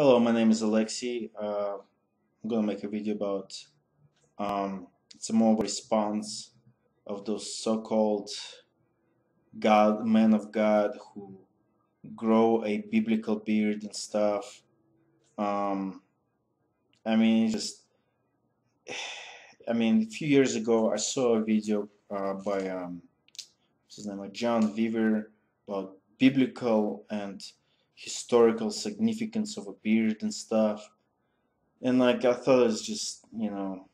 Hello, my name is Alexei. Uh, I'm gonna make a video about um, it's a more response of those so-called God, men of God who grow a biblical beard and stuff. Um, I mean, just I mean, a few years ago, I saw a video uh, by um, his name, John Weaver about biblical and historical significance of a beard and stuff. And like I thought it was just, you know,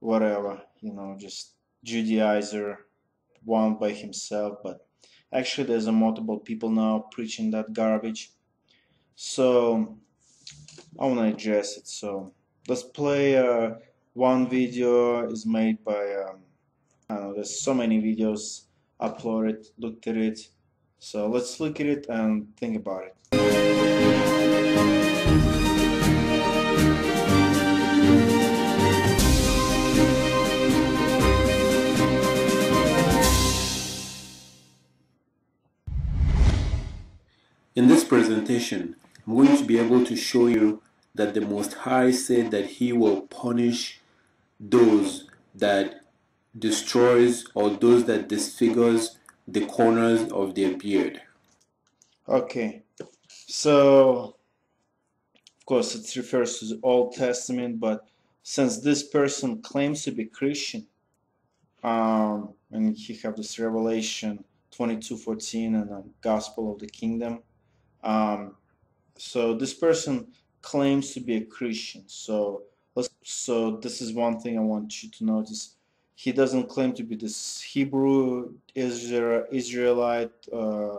whatever, you know, just Judaizer, one by himself, but actually there's a multiple people now preaching that garbage. So I want to address it. So let's play uh, one video is made by um, I don't know there's so many videos uploaded looked at it so let's look at it and think about it. In this presentation, I'm going to be able to show you that the Most High said that He will punish those that destroys or those that disfigures the corners of their beard. Okay, so of course it refers to the Old Testament, but since this person claims to be Christian, um, and he have this Revelation 22:14 and the Gospel of the Kingdom, um, so this person claims to be a Christian. So so this is one thing I want you to notice he doesn't claim to be this Hebrew Israel, Israelite, uh,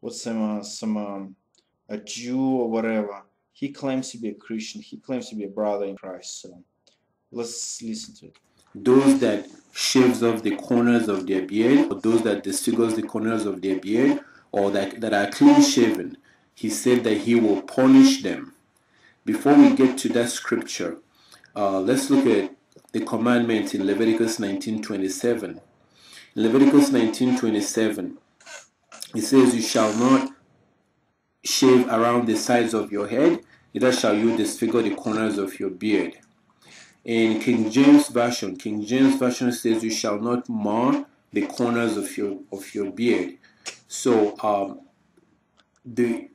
what's some, uh, some um, a Jew or whatever. He claims to be a Christian. He claims to be a brother in Christ. So let's listen to it. Those that shaves off the corners of their beard, or those that disfigures the corners of their beard, or that, that are clean shaven, he said that he will punish them. Before we get to that scripture, uh, let's look at the commandment in Leviticus 19:27. In Leviticus 19:27, it says, "You shall not shave around the sides of your head, neither shall you disfigure the corners of your beard." In King James version, King James version says, "You shall not mar the corners of your of your beard." So um, the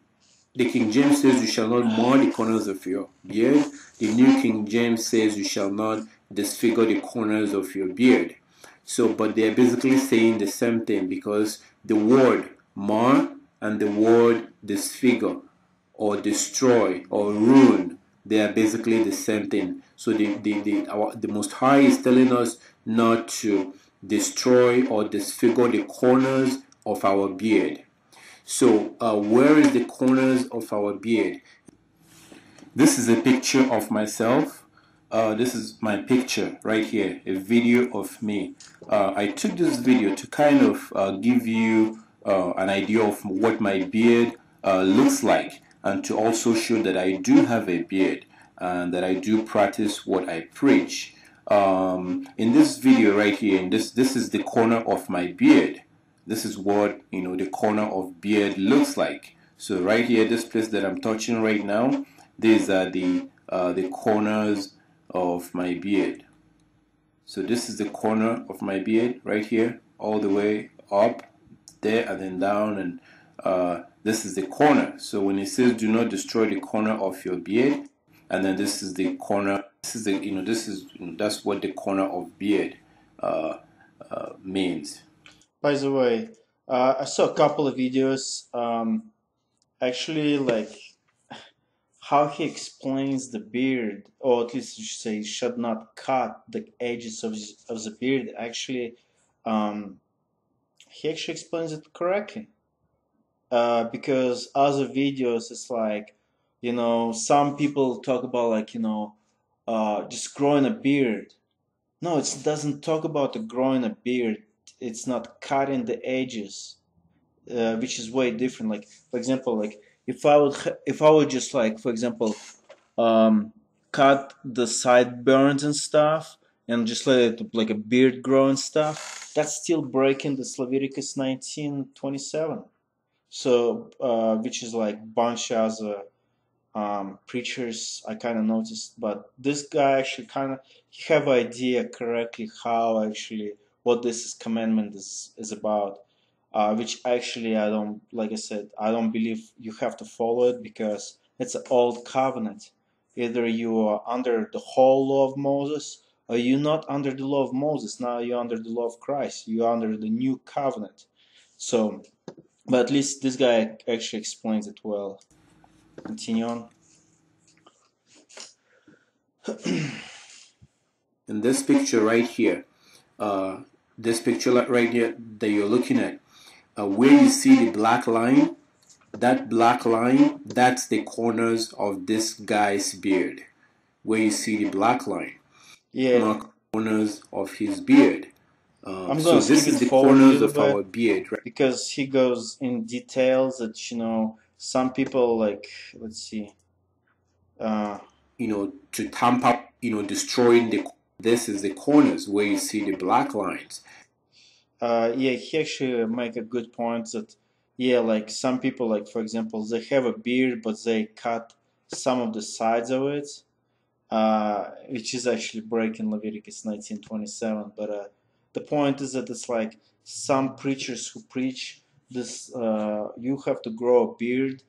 the King James says, You shall not mar the corners of your beard. The New King James says, You shall not disfigure the corners of your beard. So, but they're basically saying the same thing because the word mar and the word disfigure or destroy or ruin, they are basically the same thing. So the, the, the, our, the Most High is telling us not to destroy or disfigure the corners of our beard. So uh, where is the corners of our beard? This is a picture of myself uh, this is my picture right here, a video of me. Uh, I took this video to kind of uh, give you uh, an idea of what my beard uh, looks like and to also show that I do have a beard and that I do practice what I preach. Um, in this video right here, this, this is the corner of my beard. This is what, you know, the corner of beard looks like. So right here, this place that I'm touching right now, these are the, uh, the corners of my beard. So this is the corner of my beard right here, all the way up there and then down and uh, this is the corner. So when it says do not destroy the corner of your beard and then this is the corner, this is the, you know, this is, you know, that's what the corner of beard uh, uh, means. By the way, uh, I saw a couple of videos, um, actually like how he explains the beard, or at least you should say, should not cut the edges of, his, of the beard. Actually, um, he actually explains it correctly. Uh, because other videos, it's like, you know, some people talk about like, you know, uh, just growing a beard. No, it doesn't talk about the growing a beard. It's not cutting the edges, uh, which is way different. Like, for example, like if I would if I would just like for example um, cut the sideburns and stuff and just let it like a beard grow and stuff that's still breaking the Leviticus 1927 so uh, which is like bunch a um, preachers I kind of noticed, but this guy actually kind of have idea correctly how actually what this commandment is is about, uh, which actually I don't like I said I don't believe you have to follow it because it's an old covenant. Either you are under the whole law of Moses or you're not under the law of Moses. Now you're under the law of Christ. You're under the new covenant. So, but at least this guy actually explains it well. Continue on. In this picture right here, uh, this picture right here that you're looking at, uh, where you see the black line, that black line, that's the corners of this guy's beard. Where you see the black line, Yeah, corners of his beard. Uh, I'm so this is the corners of our beard, right? because he goes in details that you know some people like let's see uh You know, to tamper, you know, destroying the. This is the corners where you see the black lines. Uh yeah he actually make a good point that yeah like some people like for example they have a beard but they cut some of the sides of it uh which is actually breaking leviticus 1927 but uh the point is that it's like some preachers who preach this uh you have to grow a beard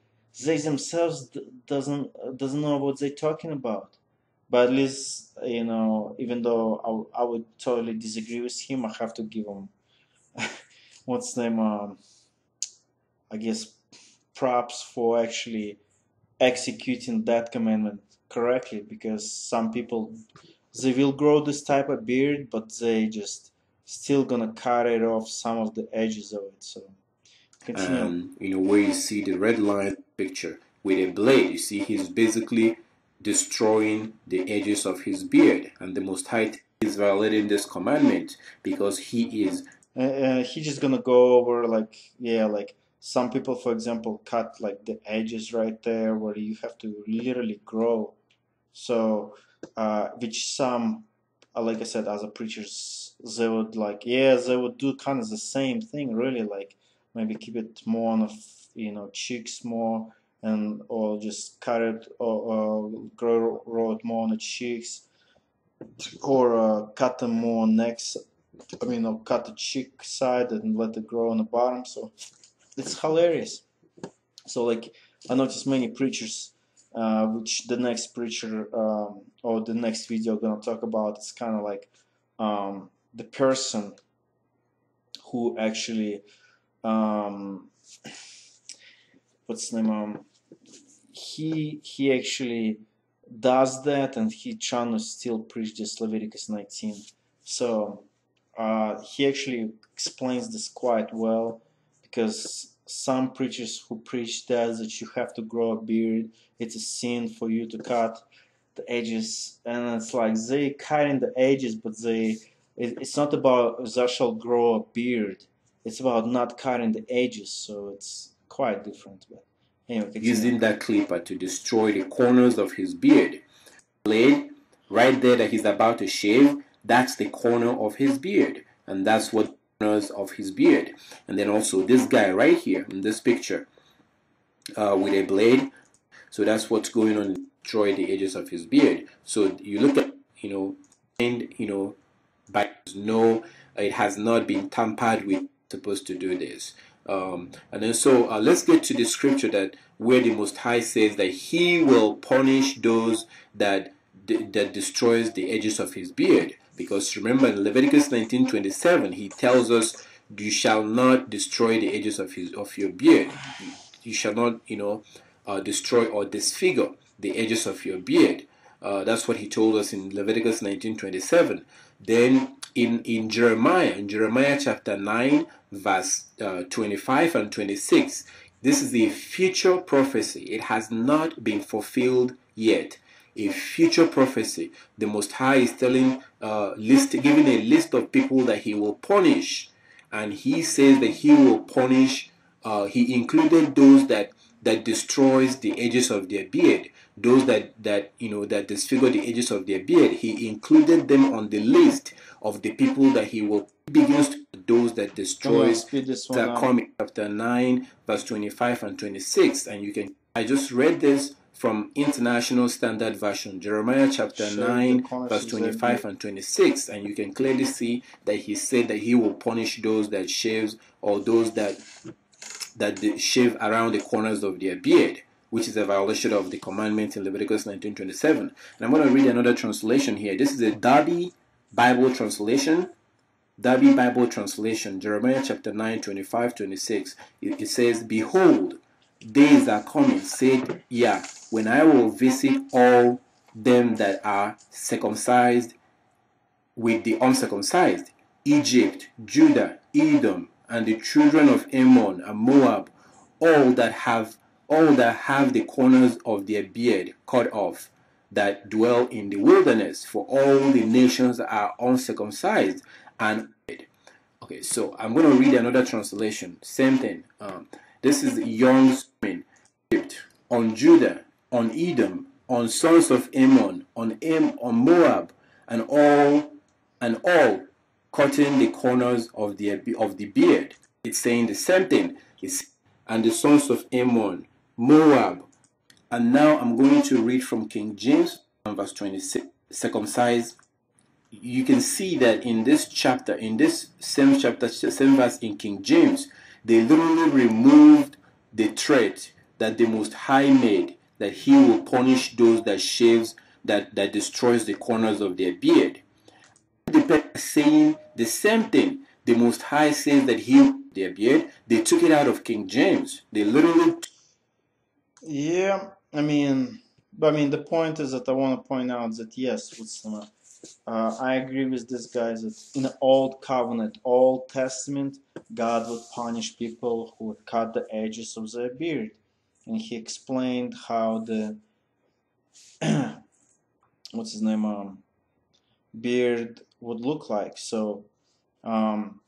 they themselves doesn't doesn't know what they're talking about. But at least you know even though I, I would totally disagree with him i have to give him what's the name um i guess props for actually executing that commandment correctly because some people they will grow this type of beard but they just still gonna cut it off some of the edges of it so. And you know where you see the red line picture. With a blade you see he's basically destroying the edges of his beard and the most high is violating this commandment because he is uh, uh, he just gonna go over like yeah like some people for example cut like the edges right there where you have to literally grow. So uh which some uh, like i said other preachers they would like yeah they would do kind of the same thing really like maybe keep it more on the you know cheeks more and or just cut it or, or grow, grow it more on the cheeks or uh, cut them more necks I mean, I'll cut the cheek side and let it grow on the bottom. So it's hilarious. So like I noticed many preachers, uh, which the next preacher um, or the next video I'm gonna talk about is kind of like um, the person who actually um, what's the name um, he he actually does that and he trying to still preach this Leviticus 19 so uh, he actually explains this quite well because some preachers who preach that that you have to grow a beard it's a sin for you to cut the edges. And it's like they cutting the edges but they it, it's not about thou shall grow a beard. It's about not cutting the edges so it's quite different but anyway using that clipper to destroy the corners of his beard. Blade right there that he's about to shave that's the corner of his beard and that's what corners of his beard. And then also this guy right here in this picture uh, with a blade. So that's what's going on destroy the edges of his beard. So you look at you know and you know by no it has not been tampered with supposed to do this. Um, and then so uh, let's get to the scripture that where the most high says that he will punish those that that destroys the edges of his beard because remember in leviticus 19:27 he tells us you shall not destroy the edges of his of your beard. You shall not you know uh, destroy or disfigure the edges of your beard. Uh, that's what he told us in leviticus 19:27 then in in jeremiah in jeremiah chapter 9 verse uh, 25 and 26 this is a future prophecy. It has not been fulfilled yet a future prophecy. The Most High is telling, uh, list, giving a list of people that He will punish, and He says that He will punish. Uh, he included those that that destroys the edges of their beard, those that that you know that disfigure the edges of their beard. He included them on the list of the people that He will begins those that destroys speed this one that up. comic chapter 9 verse 25 and 26 and you can i just read this from International Standard Version, Jeremiah chapter 9, verse 25 and 26. And you can clearly see that he said that he will punish those that shaves or those that that shave around the corners of their beard, which is a violation of the commandment in Leviticus 19:27. And I'm going to read another translation here. This is a Darby Bible translation. Darby Bible translation, Jeremiah chapter 9, 25, 26. It, it says, Behold, days are coming, said Yah, when I will visit all them that are circumcised with the uncircumcised, Egypt, Judah, Edom, and the children of Ammon and Moab, all that have all that have the corners of their beard cut off, that dwell in the wilderness, for all the nations are uncircumcised and okay. So I'm going to read another translation. Same thing. Um, this is Young's Egypt on Judah, on Edom, on sons of Ammon, on Am, on Moab, and all and all cutting the corners of the of the beard. It's saying the same thing. It's and the sons of Ammon, Moab. And now I'm going to read from King James, verse 26, circumcised. You can see that in this chapter, in this same chapter, same verse in King James, they literally removed the threat that the Most High made that He will punish those that shaves, that that destroys the corners of their beard. The saying the same thing. The Most High says that He their beard. They took it out of King James. They literally. Yeah, I mean, I mean, the point is that I want to point out that yes, uh, I agree with this guy that in the Old Covenant, Old Testament, God would punish people who would cut the edges of their beard, and he explained how the what's his name um, beard would look like. So, um,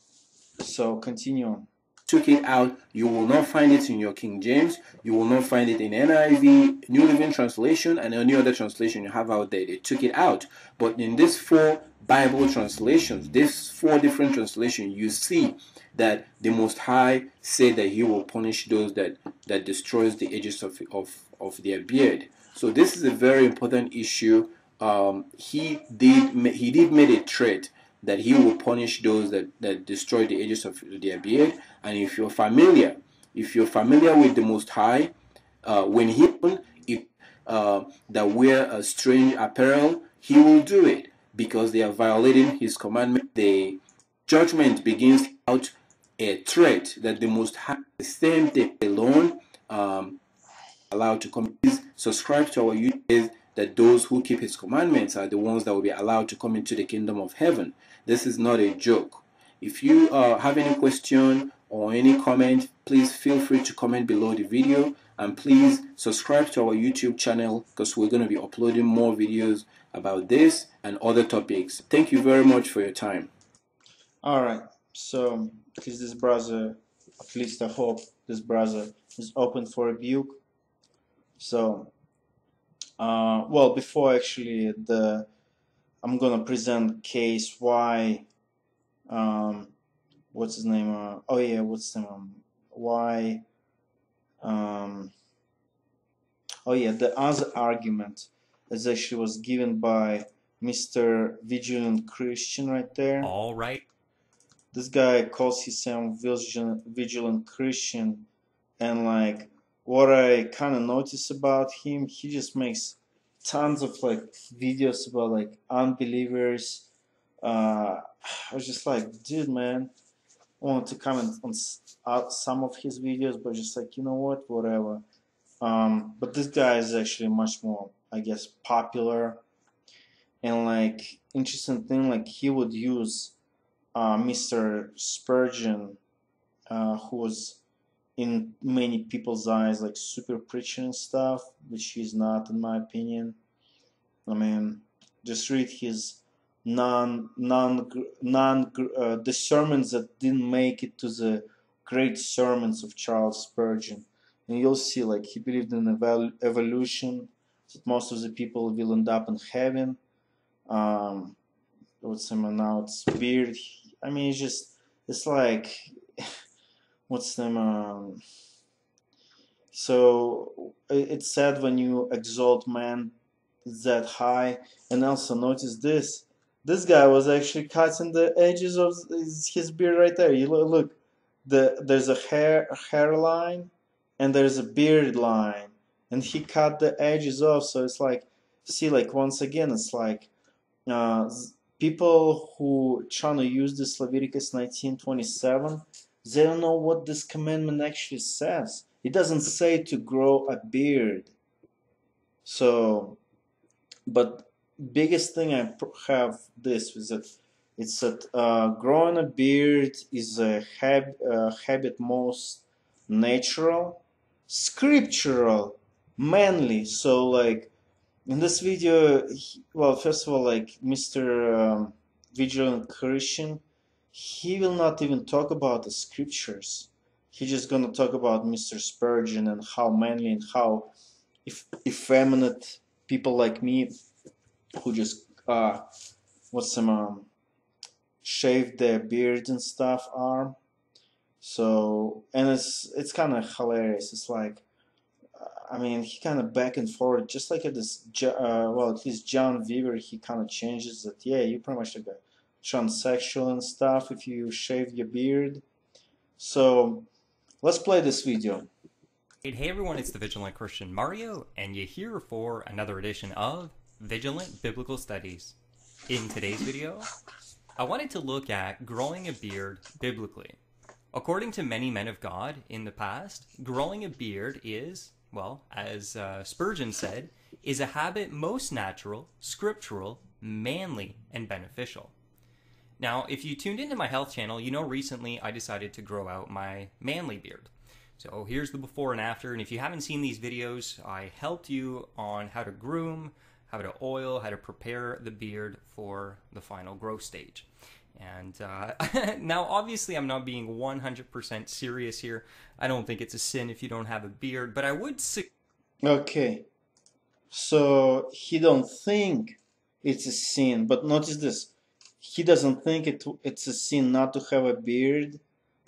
so continue took it out. You will not find it in your King James. You will not find it in NIV, New Living Translation, and any other translation you have out there. They took it out. But in this four Bible translations, these four different translations, you see that the Most High said that He will punish those that that destroys the edges of of of their beard. So this is a very important issue. Um, he did he did made a threat that he will punish those that, that destroy the edges of their beard. And if you're familiar, if you're familiar with the Most High, uh, when he if uh, that wear a strange apparel, he will do it because they are violating his commandment. The judgment begins out a threat that the Most have the same thing alone, um, allowed to come. Please subscribe to our YouTube that those who keep his commandments are the ones that will be allowed to come into the kingdom of heaven. This is not a joke. If you uh, have any question or any comment, please feel free to comment below the video and please subscribe to our YouTube channel because we're going to be uploading more videos about this and other topics. Thank you very much for your time. All right. So, is this browser, at least I hope this browser is open for rebuke. So, uh, well, before actually the, I'm gonna present case why, um, what's his name? Uh, oh yeah, what's the name? Um, why, um, oh yeah, the other argument is actually was given by Mr. Vigilant Christian right there. All right. This guy calls himself Vigilant, Vigilant Christian, and like what I kind of notice about him, he just makes tons of like videos about like unbelievers. Uh, I was just like, dude, man, wanted to comment on uh, some of his videos, but just like, you know what, whatever. Um, but this guy is actually much more, I guess, popular. And like, interesting thing, like he would use uh, Mr. Spurgeon, uh, who was in many people's eyes like super preaching and stuff, which he's not in my opinion. I mean, just read his non non non uh, the sermons that didn't make it to the great sermons of Charles Spurgeon, and you'll see like he believed in evol evolution, that most of the people will end up in heaven. Um, what's him now? It's weird. I mean, it's just it's like what's them um, So it's sad when you exalt man that high. And also notice this. This guy was actually cutting the edges of his beard right there. You look, look the there's a hair hairline and there's a beard line, and he cut the edges off. So it's like, see, like once again, it's like uh, people who trying to use this Leviticus 19:27, they don't know what this commandment actually says. It doesn't say to grow a beard. So, but biggest thing I have this is that it's that uh, growing a beard is a hab uh, habit most natural, scriptural, manly. So like in this video, he, well, first of all, like Mr. Um, Vigilant Christian, he will not even talk about the scriptures. He's just gonna talk about Mr. Spurgeon and how manly and how if effeminate people like me who just uh what's some um shave their beards and stuff are. So and it's it's kind of hilarious. It's like I mean he kind of back and forth just like at this uh, well at least John Weaver he kind of changes that yeah you pretty much like a transsexual and stuff if you shave your beard. So let's play this video. Hey everyone, it's the Vigilant Christian Mario, and you're here for another edition of Vigilant Biblical Studies. In today's video, I wanted to look at growing a beard biblically. According to many men of God in the past, growing a beard is, well, as uh, Spurgeon said, is a habit most natural, scriptural, manly, and beneficial. Now, if you tuned into my health channel, you know recently I decided to grow out my manly beard. So here's the before and after, and if you haven't seen these videos, I helped you on how to groom, how to oil, how to prepare the beard for the final growth stage. And uh, now, obviously, I'm not being 100% serious here. I don't think it's a sin if you don't have a beard, but I would. Su- okay, so he don't think it's a sin, but notice this: he doesn't think it it's a sin not to have a beard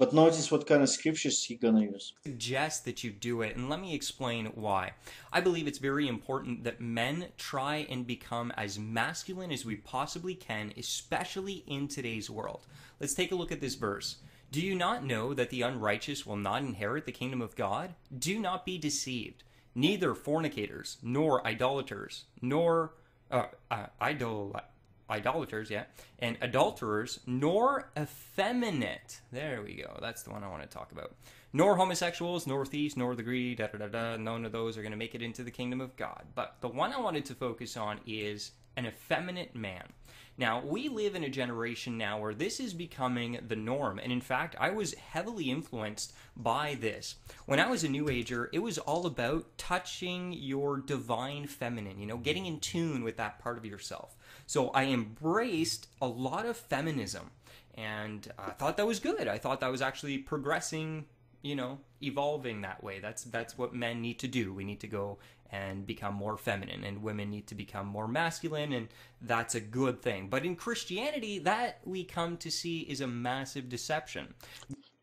but notice what kind of scriptures he's gonna use. Suggest that you do it, and let me explain why. I believe it's very important that men try and become as masculine as we possibly can, especially in today's world. Let's take a look at this verse. Do you not know that the unrighteous will not inherit the kingdom of God? Do not be deceived. Neither fornicators, nor idolaters, nor uh, uh, idol idolaters, yeah, and adulterers, nor effeminate. There we go. That's the one I want to talk about. Nor homosexuals, nor thieves, nor the greedy, da da da da. None of those are going to make it into the kingdom of God. But the one I wanted to focus on is an effeminate man. Now, we live in a generation now where this is becoming the norm. And in fact, I was heavily influenced by this. When I was a New Ager, it was all about touching your divine feminine, you know, getting in tune with that part of yourself. So I embraced a lot of feminism and I thought that was good. I thought that was actually progressing, you know, evolving that way. That's that's what men need to do. We need to go and become more feminine and women need to become more masculine and that's a good thing. But in Christianity, that we come to see is a massive deception.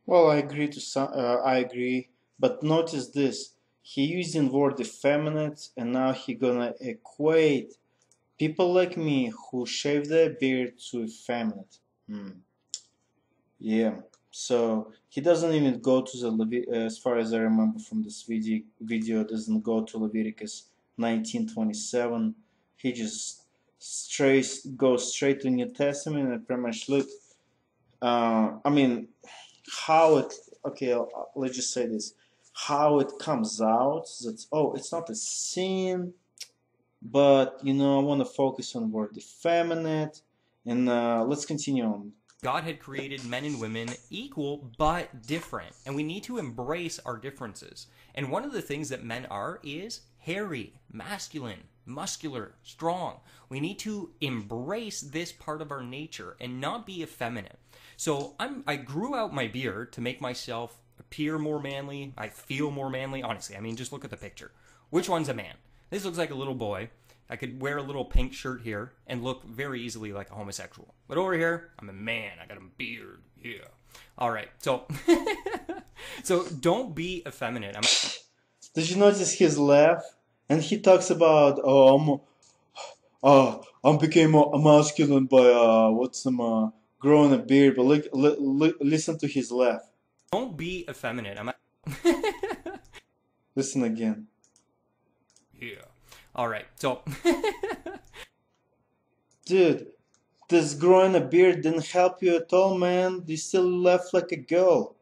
Well, I agree to some uh, I agree, but notice this. He using the word effeminate and now he gonna equate People like me who shave their beard to effeminate. Hmm. Yeah. So he doesn't even go to the Levi as far as I remember from this video. Video doesn't go to Leviticus 19:27. He just goes straight to New Testament and pretty much look. Uh, I mean, how it okay? Let's just say this: how it comes out that oh, it's not a sin but you know I want to focus on word effeminate and uh, let's continue on. God had created men and women equal but different, and we need to embrace our differences. And one of the things that men are is hairy, masculine, muscular, strong. We need to embrace this part of our nature and not be effeminate. So I'm I grew out my beard to make myself appear more manly. I feel more manly. Honestly, I mean just look at the picture. Which one's a man? This looks like a little boy. I could wear a little pink shirt here and look very easily like a homosexual. But over here, I'm a man. I got a beard. Yeah. All right. So, so don't be effeminate. I'm... Did you notice his laugh? And he talks about, oh, I'm, uh, I became a masculine by uh, what's some uh, growing a beard. But look, li- li- listen to his laugh. Don't be effeminate. I'm. Listen again. Yeah. All right. So. Dude, this growing a beard didn't help you at all, man. You still left like a girl.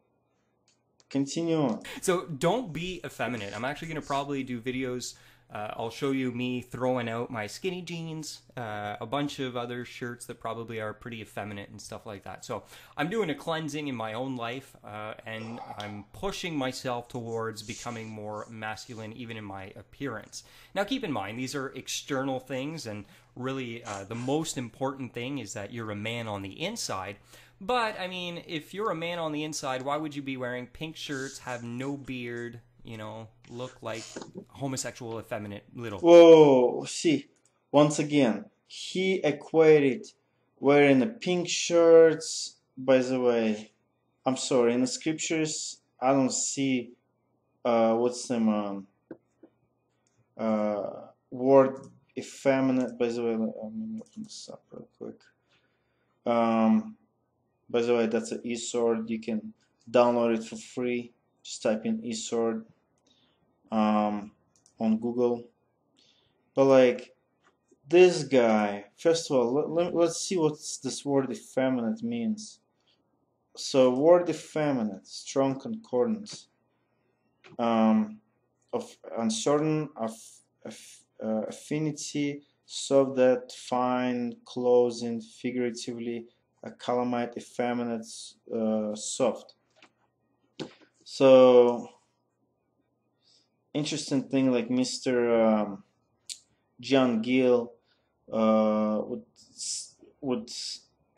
Continue on. So don't be effeminate. I'm actually going to probably do videos. Uh, I'll show you me throwing out my skinny jeans, uh, a bunch of other shirts that probably are pretty effeminate and stuff like that. So I'm doing a cleansing in my own life, uh, and I'm pushing myself towards becoming more masculine, even in my appearance. Now, keep in mind these are external things, and really uh, the most important thing is that you're a man on the inside. But I mean, if you're a man on the inside, why would you be wearing pink shirts, have no beard, you know, look like homosexual, effeminate little? Whoa, see, once again, he equated wearing the pink shirts. By the way, I'm sorry, in the scriptures, I don't see uh, what's the um, uh, word effeminate. By the way, me open this up real quick. Um, by the way, that's an eSword. You can download it for free. Just type in eSword um, on Google. But like this guy, first of all, let, let, let's see what this word effeminate means. So, word effeminate, strong concordance, um, of uncertain of, of uh, affinity, so that fine, closing, figuratively a catamite effeminate uh, soft so interesting thing like mr um, john gill uh, would would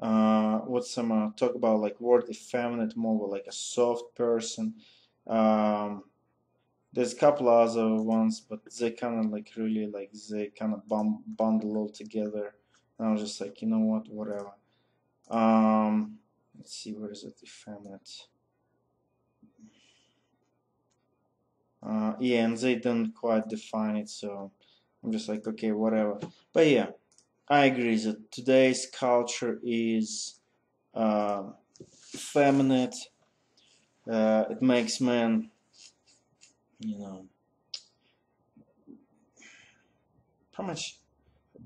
uh, some uh, talk about like word effeminate more like a soft person um, there's a couple other ones, but they kind of like really like they kind of bum- bundle all together. And I was just like, you know what, whatever. Um, let's see, where is it? Effeminate. Uh, yeah, and they don't quite define it, so I'm just like, okay, whatever. But yeah, I agree that today's culture is uh, effeminate. Uh, it makes men you know, pretty much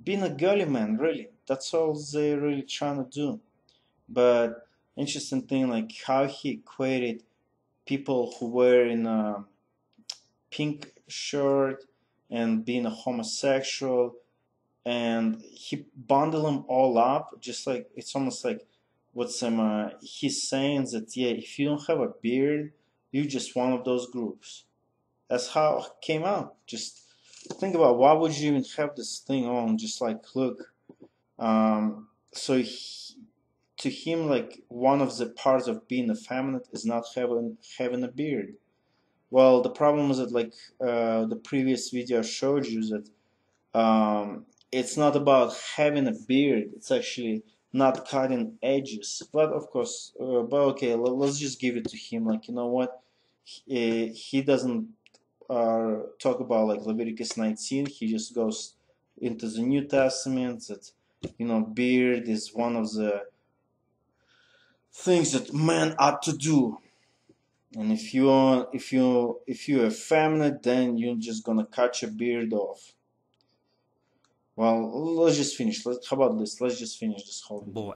being a girly man, really. That's all they're really trying to do. But interesting thing, like how he equated people who were in a pink shirt and being a homosexual, and he bundled them all up, just like it's almost like what some uh, he's saying that yeah, if you don't have a beard, you're just one of those groups. That's how it came out. Just think about why would you even have this thing on? Just like look. Um, so he, to him, like one of the parts of being effeminate is not having having a beard. Well, the problem is that like uh, the previous video showed you that um, it's not about having a beard. It's actually not cutting edges. But of course, uh, but okay, let's just give it to him. Like you know what, he, he doesn't uh, talk about like Leviticus 19, he just goes into the New Testament that you know beard is one of the things that men ought to do. And if you are if you if you're effeminate, then you're just gonna cut your beard off. Well, let's just finish. Let's, how about this? Let's just finish this whole boy.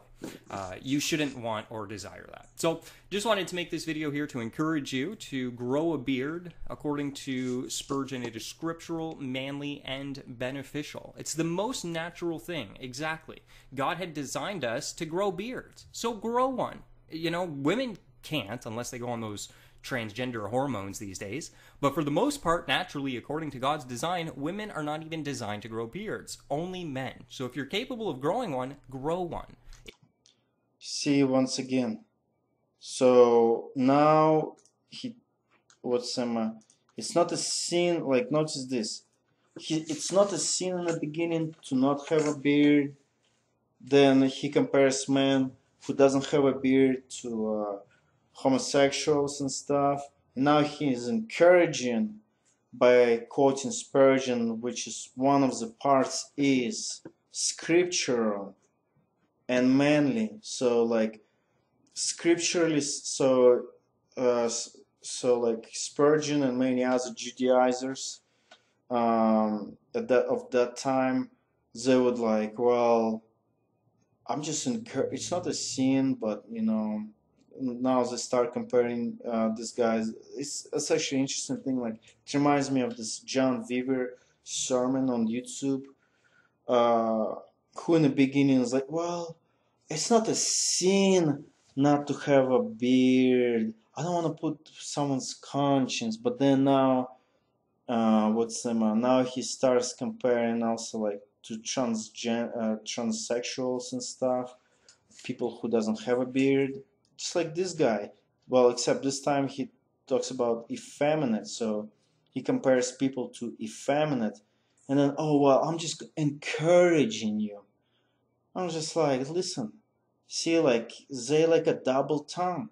Uh, you shouldn't want or desire that. So, just wanted to make this video here to encourage you to grow a beard. According to Spurgeon, it is scriptural, manly, and beneficial. It's the most natural thing. Exactly. God had designed us to grow beards, so grow one. You know, women can't unless they go on those transgender hormones these days. But for the most part, naturally, according to God's design, women are not even designed to grow beards, only men. So if you're capable of growing one, grow one. See once again. So now he, what's um, uh, it's not a sin. Like notice this. He, it's not a sin in the beginning to not have a beard. Then he compares man who doesn't have a beard to uh, homosexuals and stuff. Now he is encouraging by quoting Spurgeon, which is one of the parts is scriptural and manly. So like scripturally, so uh, so like Spurgeon and many other Judaizers um, at that of that time, they would like, well, I'm just encouraged. It's not a sin, but you know, now they start comparing uh, these guys. It's, it's actually interesting thing. Like it reminds me of this John Weaver sermon on YouTube, uh, who in the beginning is like, well, it's not a sin not to have a beard. I don't want to put someone's conscience, but then now, uh, what's the name? Now he starts comparing also like to transgen uh, transsexuals and stuff, people who doesn't have a beard, just like this guy. Well, except this time he talks about effeminate, so he compares people to effeminate, and then oh well, I'm just encouraging you. I'm just like, listen, see, like they like a double tongue.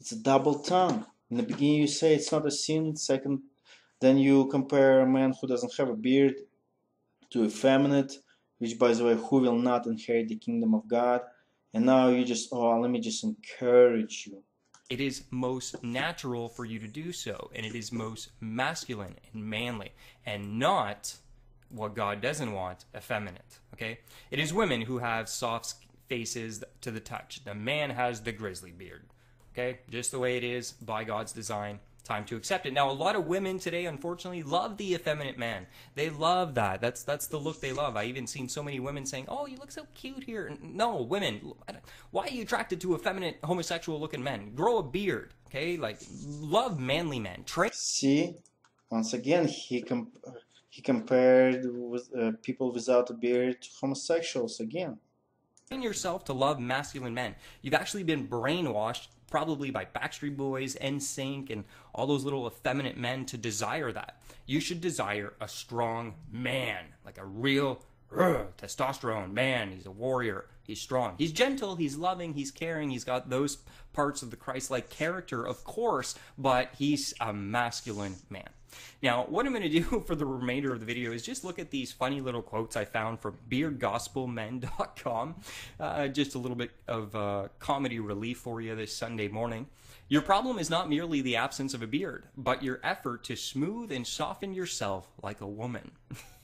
It's a double tongue. In the beginning, you say it's not a sin. Second, then you compare a man who doesn't have a beard to effeminate, which by the way, who will not inherit the kingdom of God. And now you just, oh, let me just encourage you. It is most natural for you to do so, and it is most masculine and manly, and not what God doesn't want, effeminate. Okay? It is women who have soft faces to the touch. The man has the grizzly beard. Okay? Just the way it is by God's design time to accept it. Now, a lot of women today, unfortunately, love the effeminate man. They love that. That's that's the look they love. I even seen so many women saying, "Oh, you look so cute here." No, women, why are you attracted to effeminate, homosexual-looking men? Grow a beard, okay? Like, love manly men. Train. See, once again, he he compared with uh, people without a beard to homosexuals again. Yourself to love masculine men. You've actually been brainwashed probably by Backstreet Boys, NSYNC, and all those little effeminate men to desire that. You should desire a strong man, like a real testosterone man. He's a warrior. He's strong. He's gentle. He's loving. He's caring. He's got those parts of the Christ like character, of course, but he's a masculine man. Now, what I'm going to do for the remainder of the video is just look at these funny little quotes I found from beardgospelmen.com. Uh, just a little bit of uh, comedy relief for you this Sunday morning. Your problem is not merely the absence of a beard, but your effort to smooth and soften yourself like a woman.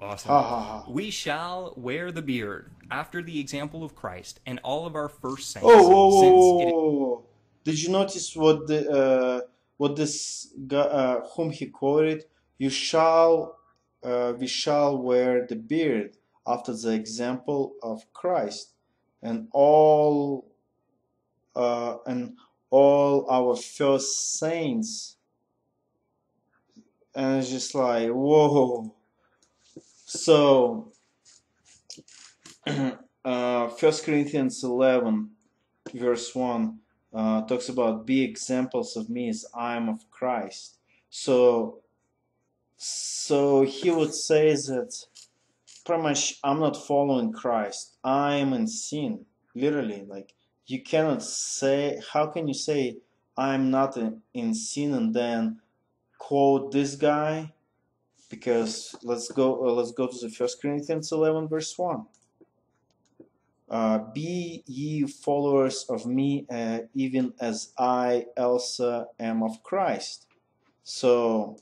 awesome. we shall wear the beard after the example of Christ and all of our first saints. Oh, whoa, whoa, whoa. Did you notice what the uh, what this uh, whom he quoted, you shall, uh, we shall wear the beard after the example of Christ, and all, uh, and all our first saints. And it's just like, whoa. So, uh, Corinthians 11, verse 1 uh, talks about be examples of me as I am of Christ. So, so he would say that pretty much I'm not following Christ. I am in sin. Literally, like you cannot say. How can you say I'm not in, in sin and then quote this guy? Because let's go. Uh, let's go to the First Corinthians 11 verse 1. Uh, be ye followers of me, uh, even as I also am of Christ. So,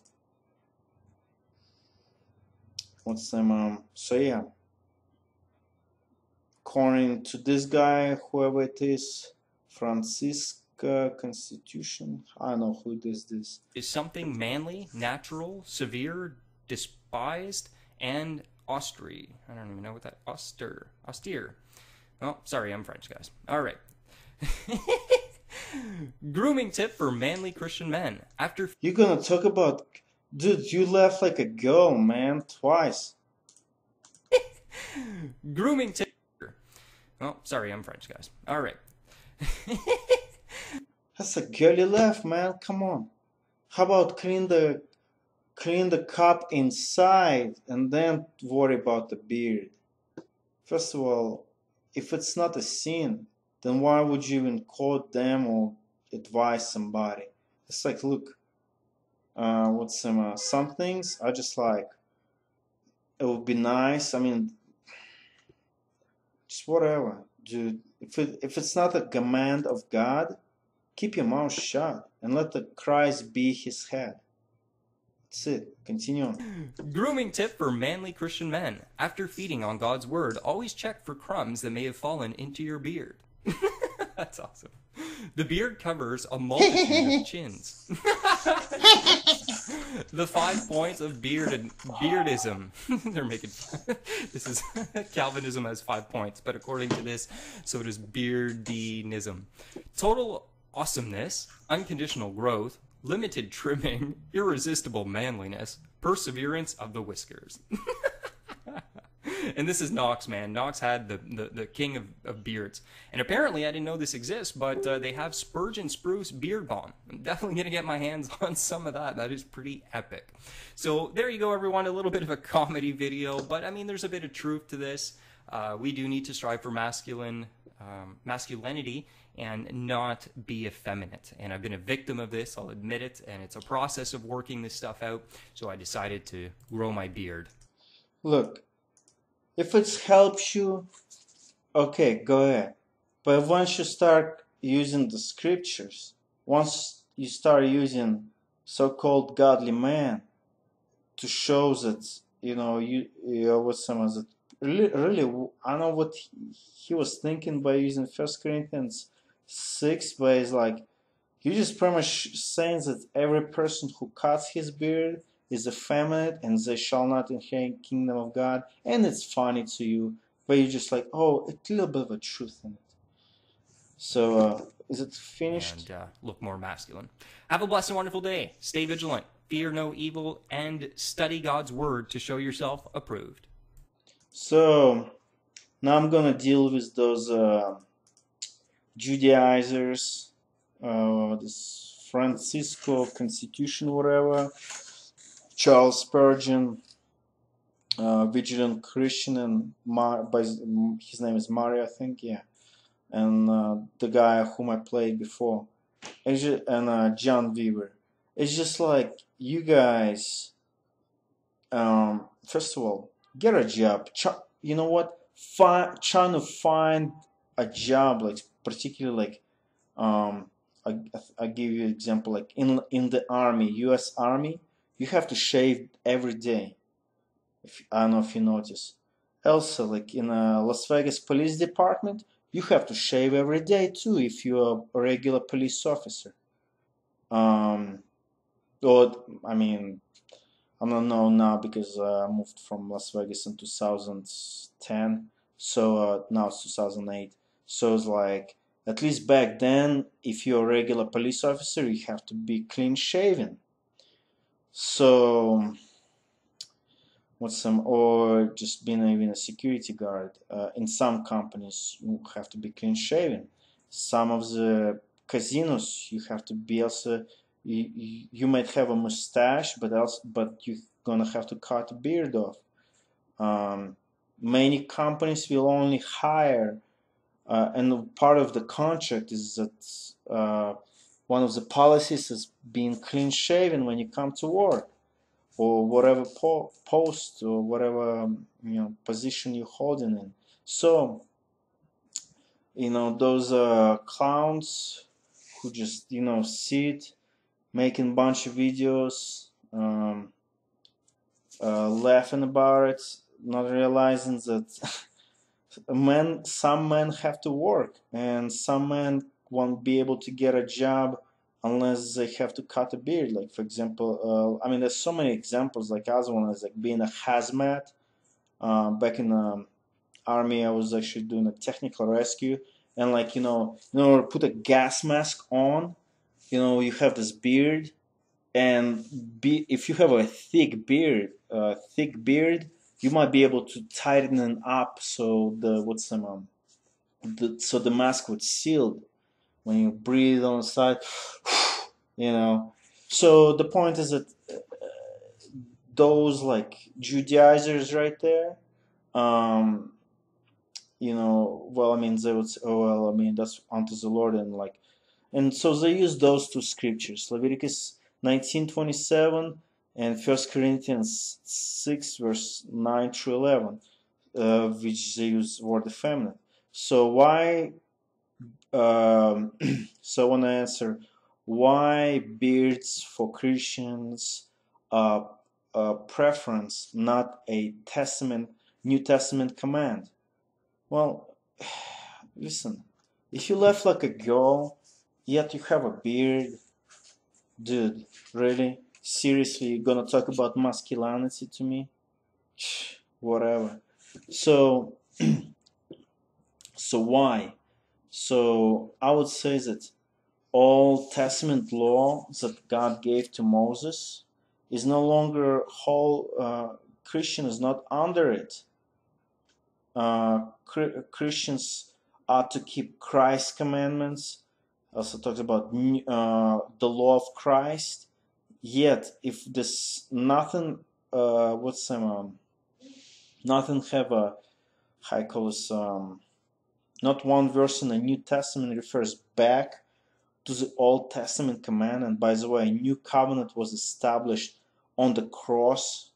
what's the um, so yeah, according to this guy, whoever it is, Francisca Constitution, I don't know who does this. Is something manly, natural, severe, despised, and austere. I don't even know what that austere, austere Oh, sorry, I'm French, guys. All right. Grooming tip for manly Christian men. After you're gonna talk about, dude, you laughed like a girl, man, twice. Grooming tip. Oh, sorry, I'm French, guys. All right. That's a girly laugh, man. Come on. How about clean the clean the cup inside and then worry about the beard? First of all, if it's not a sin, then why would you even quote them or advise somebody? It's like, look, uh, what's some uh, some things I just like. It would be nice. I mean, just whatever, dude. If it, if it's not a command of God, keep your mouth shut and let the Christ be His head. That's it. Continue on. Grooming tip for manly Christian men. After feeding on God's word, always check for crumbs that may have fallen into your beard. That's awesome. The beard covers a multitude of chins. the five points of beard and beardism. They're making this is Calvinism has five points, but according to this, so does beardinism. Total awesomeness, unconditional growth, limited trimming, irresistible manliness, perseverance of the whiskers. and this is Knox, man. Knox had the, the, the king of, of beards. And apparently, I didn't know this exists, but uh, they have Spurgeon Spruce Beard Balm. I'm definitely going to get my hands on some of that. That is pretty epic. So there you go, everyone. A little bit of a comedy video, but I mean, there's a bit of truth to this. Uh, we do need to strive for masculine um, masculinity and not be effeminate. And I've been a victim of this, I'll admit it, and it's a process of working this stuff out. So I decided to grow my beard. Look, if it helps you, okay, go ahead. But once you start using the scriptures, once you start using so-called godly man to show that you know you you know what some of really, really I don't know what he, he was thinking by using First Corinthians six, but it's like you just pretty much saying that every person who cuts his beard is effeminate and they shall not inherit kingdom of God, and it's funny to you, but you're just like, oh, a little bit of a truth in it. So, uh, is it finished? And uh, look more masculine. Have a blessed and wonderful day. Stay vigilant. Fear no evil and study God's word to show yourself approved. So, now I'm gonna deal with those uh, Judaizers, uh, this Francisco Constitution, whatever, Charles Spurgeon, uh, Vigilant Christian, and Mar- by, his name is Mario, I think, yeah, and uh, the guy whom I played before, just, and uh, John Weaver. It's just like you guys. Um, first of all, get a job. Ch- you know what? Find, trying to find a job like particularly like um, I, I give you an example like in in the army US army you have to shave every day if I don't know if you notice. Also like in a Las Vegas police department you have to shave every day too if you're a regular police officer. Um or I mean I don't know now because uh, I moved from Las Vegas in 2010 so uh, now it's 2008 so it's like at least back then, if you're a regular police officer, you have to be clean shaven. So, what's some, or just being even a security guard. Uh, in some companies, you have to be clean shaven. Some of the casinos, you have to be also, you, you might have a mustache, but else, but you're gonna have to cut a beard off. Um, many companies will only hire uh, and part of the contract is that uh, one of the policies is being clean shaven when you come to work or whatever po post or whatever um, you know position you're holding in. So you know those uh, clowns who just you know sit making bunch of videos um, uh, laughing about it not realizing that men some men have to work and some men won't be able to get a job unless they have to cut a beard. Like for example uh, i mean there's so many examples like other one is like being a hazmat uh, back in the um, army i was actually doing a technical rescue and like you know in order to put a gas mask on you know you have this beard and be if you have a thick beard uh, thick beard you might be able to tighten it up so the what's some um, the, so the mask would seal when you breathe on the side you know? So the point is that uh, those like judaizers right there um, you know, well, I mean, they would say, oh, well, I mean, that's unto the Lord, and like, and so they use those two scriptures, Leviticus 19:27 and First Corinthians 6 verse 9 through 11, uh, which they use word effeminate. So why? Um, so I want to answer why beards for Christians uh, a preference, not a testament, New Testament command. Well, listen, if you left like a girl, yet you have a beard, dude, really? Seriously, gonna talk about masculinity to me? Whatever. So, so why? So I would say that Old Testament law that God gave to Moses is no longer whole. Uh, Christian is not under it. Uh, Christians are to keep Christ's commandments. Also talks about uh, the law of Christ. Yet, if this nothing, uh, what's some, um, nothing have a, how I call this, um, not one verse in the New Testament refers back to the Old Testament command. And by the way, a new covenant was established on the cross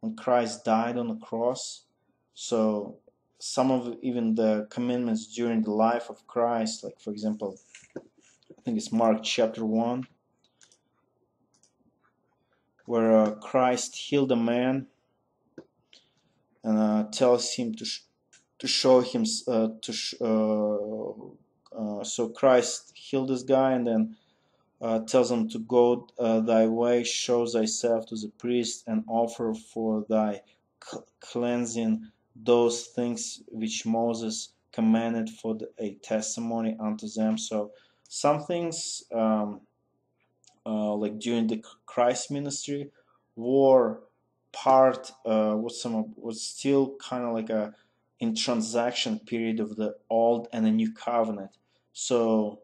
when Christ died on the cross. So some of even the commandments during the life of Christ, like for example, I think it's Mark chapter 1, where uh, Christ healed a man and uh, tells him to sh- to show him uh, to sh- uh, uh, so Christ healed this guy and then uh, tells him to go thy way, show thyself to the priest, and offer for thy cleansing those things which Moses commanded for the, a testimony unto them. So some things um, uh, like during the Christ ministry were part uh, was some was still kind of like a in transaction period of the old and the new covenant. So,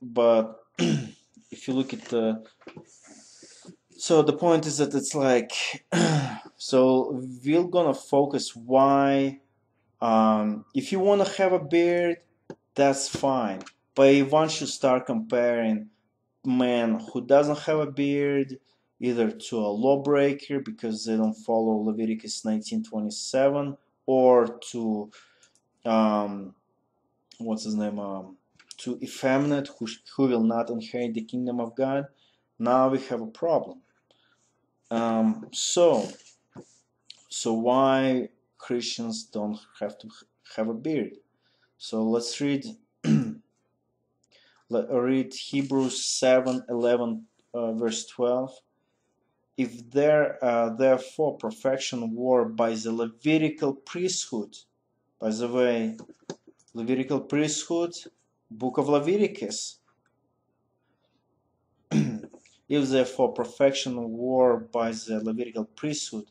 but if you look at the so the point is that it's like so we're gonna focus why um, if you want to have a beard that's fine but once you start comparing man who doesn't have a beard either to a lawbreaker because they don't follow leviticus 1927 or to um, what's his name um, to effeminate who, who will not inherit the kingdom of God, now we have a problem. Um, so, so why Christians don't have to have a beard? So let's read. Let read Hebrews 7, 11, uh, verse 12. If there uh, therefore perfection were by the Levitical priesthood, by the way, Levitical priesthood Book of Leviticus. if therefore perfection were by the Levitical priesthood,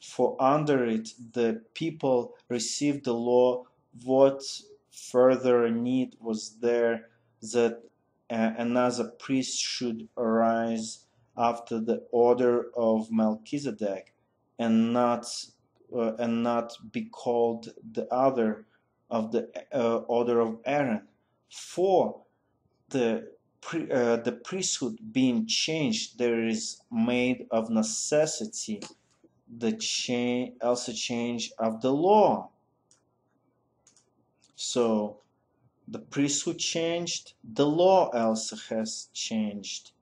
for under it the people received the law, what further need was there that uh, another priest should arise after the order of Melchizedek, and not uh, and not be called the other of the uh, order of Aaron? for the uh, the priesthood being changed, there is made of necessity the change, also change of the law. So the priesthood changed, the law also has changed.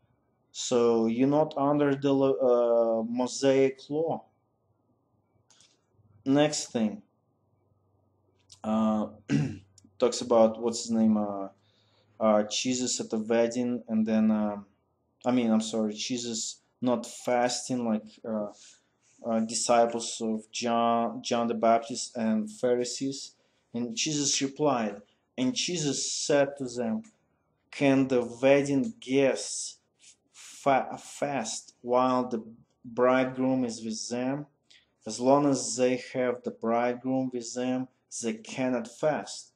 So you're not under the uh, Mosaic law. Next thing. Uh, talks about what's his name, uh, uh, Jesus at the wedding, and then um, I mean, I'm sorry, Jesus not fasting like uh, uh, disciples of John, John the Baptist and Pharisees, and Jesus replied, and Jesus said to them, "Can the wedding guests fa- fast while the bridegroom is with them? As long as they have the bridegroom with them, they cannot fast."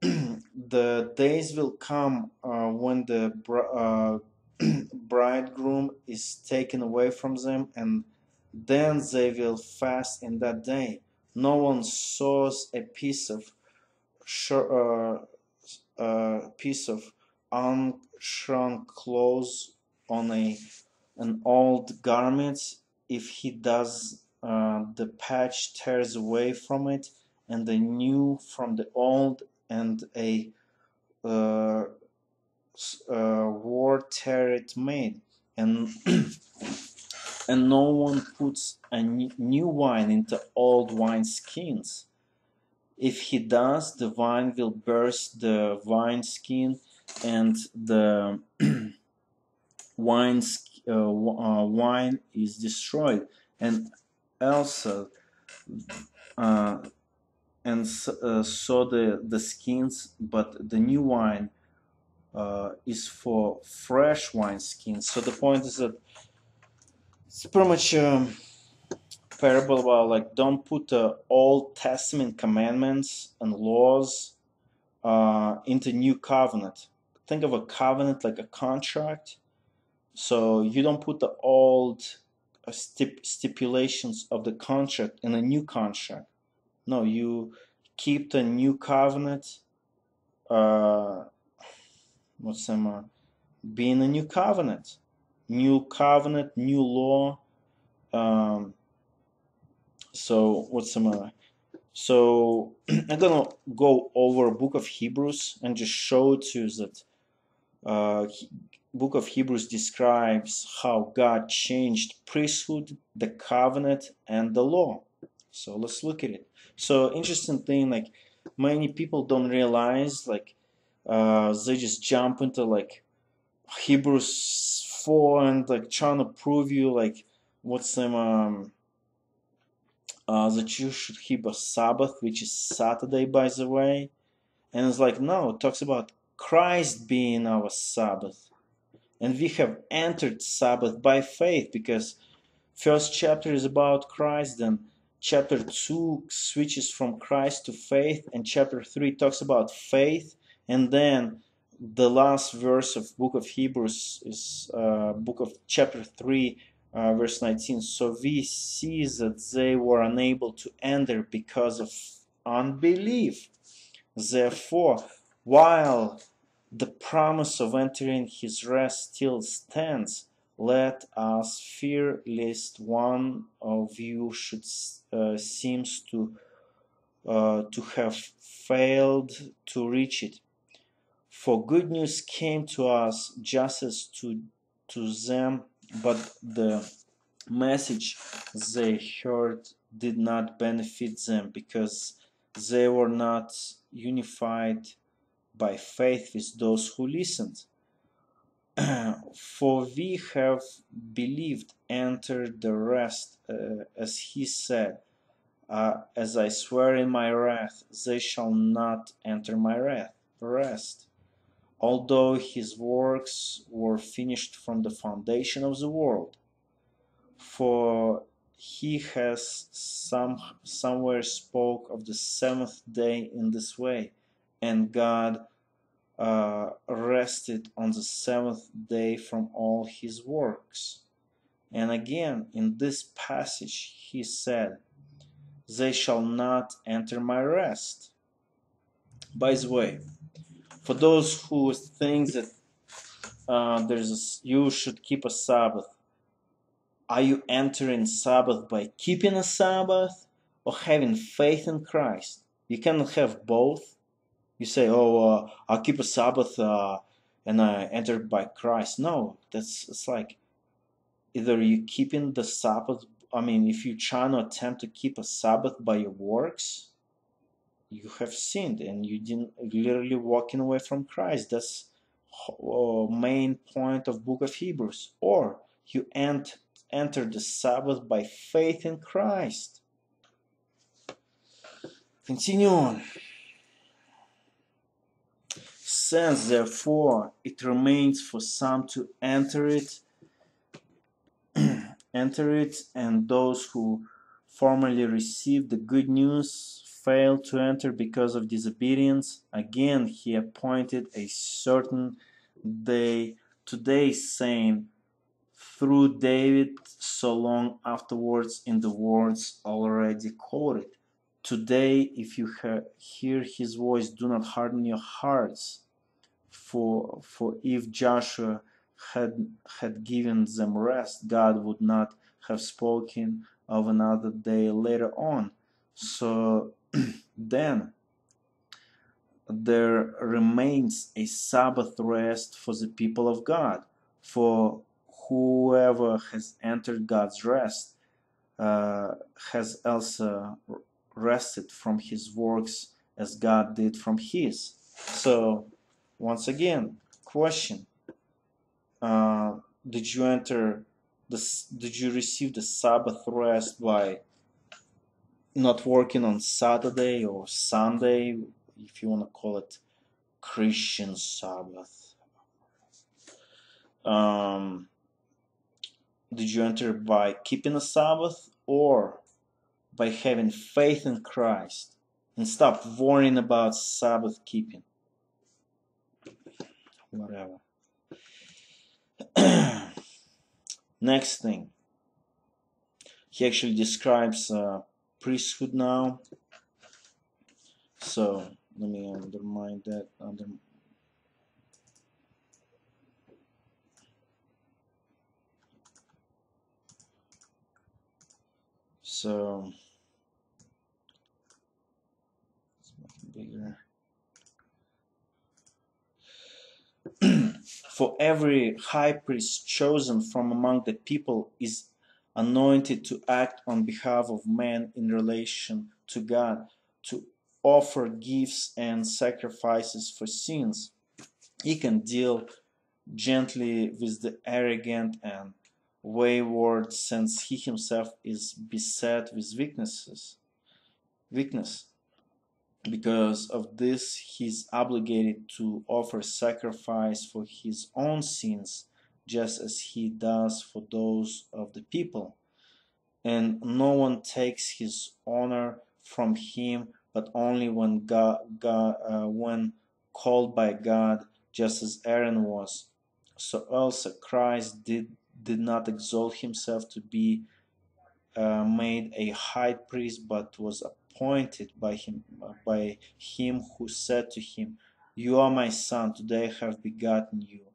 the days will come uh, when the uh, bridegroom is taken away from them, and then they will fast in that day. no one sews a piece of uh, uh, piece of unshrunk clothes on a an old garment. If he does uh, the patch tears away from it and the new from the old and a uh, uh, war tear it made. And and no one puts a new wine into old wine skins if he does the wine will burst the wine skin and the wine uh, uh, wine is destroyed. And also uh, and uh, so the the skins but the new wine uh, is for fresh wine skins. So the point is that it's pretty much um, parable about like don't put the old testament commandments and laws uh, into new covenant think of a covenant like a contract so you don't put the old uh, stip stipulations of the contract in a new contract. No, you keep the new covenant. Uh, what's that? Being a new covenant, new covenant, new law. Um, so what's the matter? So I'm gonna go over book of Hebrews and just show to you that uh, book of Hebrews describes how God changed priesthood, the covenant, and the law. So let's look at it. So interesting thing, like many people don't realize, like uh, they just jump into like Hebrews four and like trying to prove you like what's them um uh, that you should keep a Sabbath, which is Saturday, by the way. And it's like, no, it talks about Christ being our Sabbath and we have entered Sabbath by faith because first chapter is about Christ, then chapter 2 switches from Christ to faith, and chapter 3 talks about faith, and then the last verse of book of Hebrews is uh, book of chapter 3 uh, verse 19 so we see that they were unable to enter because of unbelief therefore while the promise of entering his rest still stands. Let us fear lest one of you should uh, seems to uh, to have failed to reach it. For good news came to us just as to to them, but the message they heard did not benefit them because they were not unified by faith with those who listened. For we have believed, entered the rest, uh, as he said, uh, As I swear in my wrath, they shall not enter my wrath, rest. Although his works were finished from the foundation of the world. For he has some somewhere spoke of the seventh day in this way and God uh, rested on the seventh day from all his works. And again, in this passage, he said, They shall not enter my rest. By the way, for those who think that uh, there's a, you should keep a Sabbath, are you entering Sabbath by keeping a Sabbath or having faith in Christ? You cannot have both you say, "Oh, uh, I'll keep a Sabbath uh, and I enter by Christ." No, that's it's like either you keeping the Sabbath. I mean, if you try to attempt to keep a Sabbath by your works, you have sinned and you didn't literally walking away from Christ. That's uh, main point of Book of Hebrews. Or you ent- enter the Sabbath by faith in Christ. Continue on. Since therefore it remains for some to enter it, enter it, and those who formerly received the good news failed to enter because of disobedience, again he appointed a certain day today, saying, through David so long afterwards in the words already quoted. Today, if you hear his voice, do not harden your hearts. For, for if Joshua had, had given them rest, God would not have spoken of another day later on. So then, there remains a Sabbath rest for the people of God. For whoever has entered God's rest uh, has also rested from his works as God did from his. So, once again, question: uh, Did you enter the? Did you receive the Sabbath rest by not working on Saturday or Sunday, if you want to call it Christian Sabbath? Um, did you enter by keeping a Sabbath or by having faith in Christ and stop worrying about Sabbath keeping? Whatever. Next thing, he actually describes uh, priesthood now. So let me undermine that under so let's make it bigger for every high priest chosen from among the people is anointed to act on behalf of men in relation to God, to offer gifts and sacrifices for sins. He can deal gently with the arrogant and wayward since he himself is beset with weaknesses weakness because of this he is obligated to offer sacrifice for his own sins just as he does for those of the people. And no one takes his honor from him, but only when God, God uh, when called by God, just as Aaron was. So also Christ did did not exalt himself to be uh, made a high priest, but was appointed by him by him who said to him, "You are my son; today I have begotten you."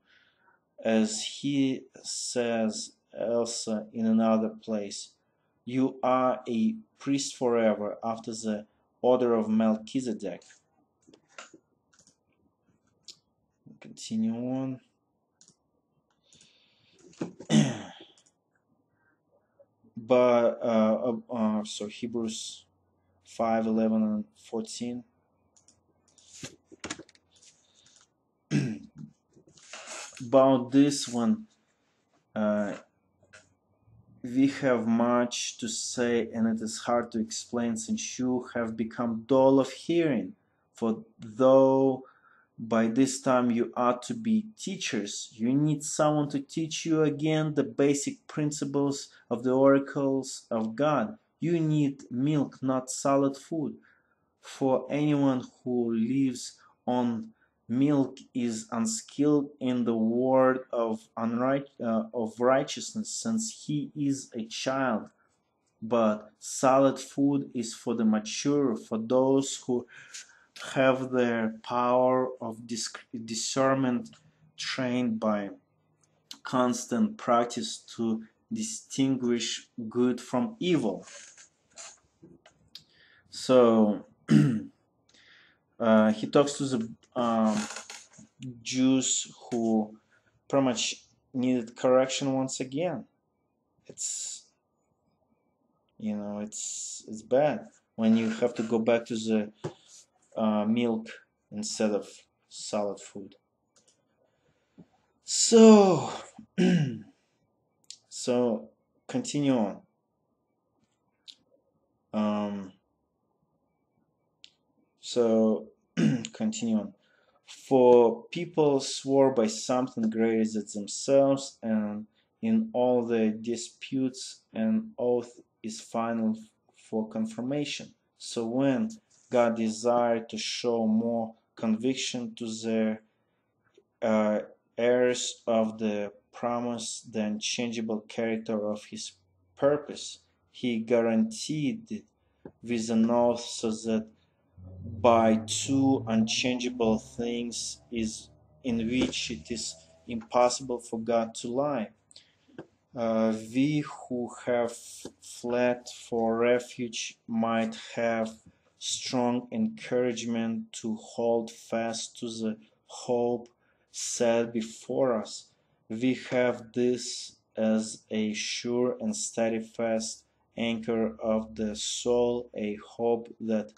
As he says also in another place, You are a priest forever after the order of Melchizedek. Continue on. but uh, uh, uh, so Hebrews 5 11 and 14 about this one. Uh, we have much to say and it is hard to explain since you have become dull of hearing. For though by this time you ought to be teachers you need someone to teach you again the basic principles of the oracles of god. You need milk not solid food. For anyone who lives on milk is unskilled in the word of, unright, uh, of righteousness, since he is a child. But solid food is for the mature, for those who have their power of discernment trained by constant practice to distinguish good from evil. So uh, he talks to the um, Jews who pretty much needed correction once again. It's you know it's it's bad when you have to go back to the uh, milk instead of solid food. So so continue on. Um, so continue on. For people swore by something greater than themselves, and in all their disputes, an oath is final for confirmation. So when God desired to show more conviction to their uh, heirs of the promise, the unchangeable character of His purpose, He guaranteed it with an oath so that by two unchangeable things is in which it is impossible for God to lie. Uh, we who have fled for refuge might have strong encouragement to hold fast to the hope set before us. We have this as a sure and steadfast anchor of the soul, a hope that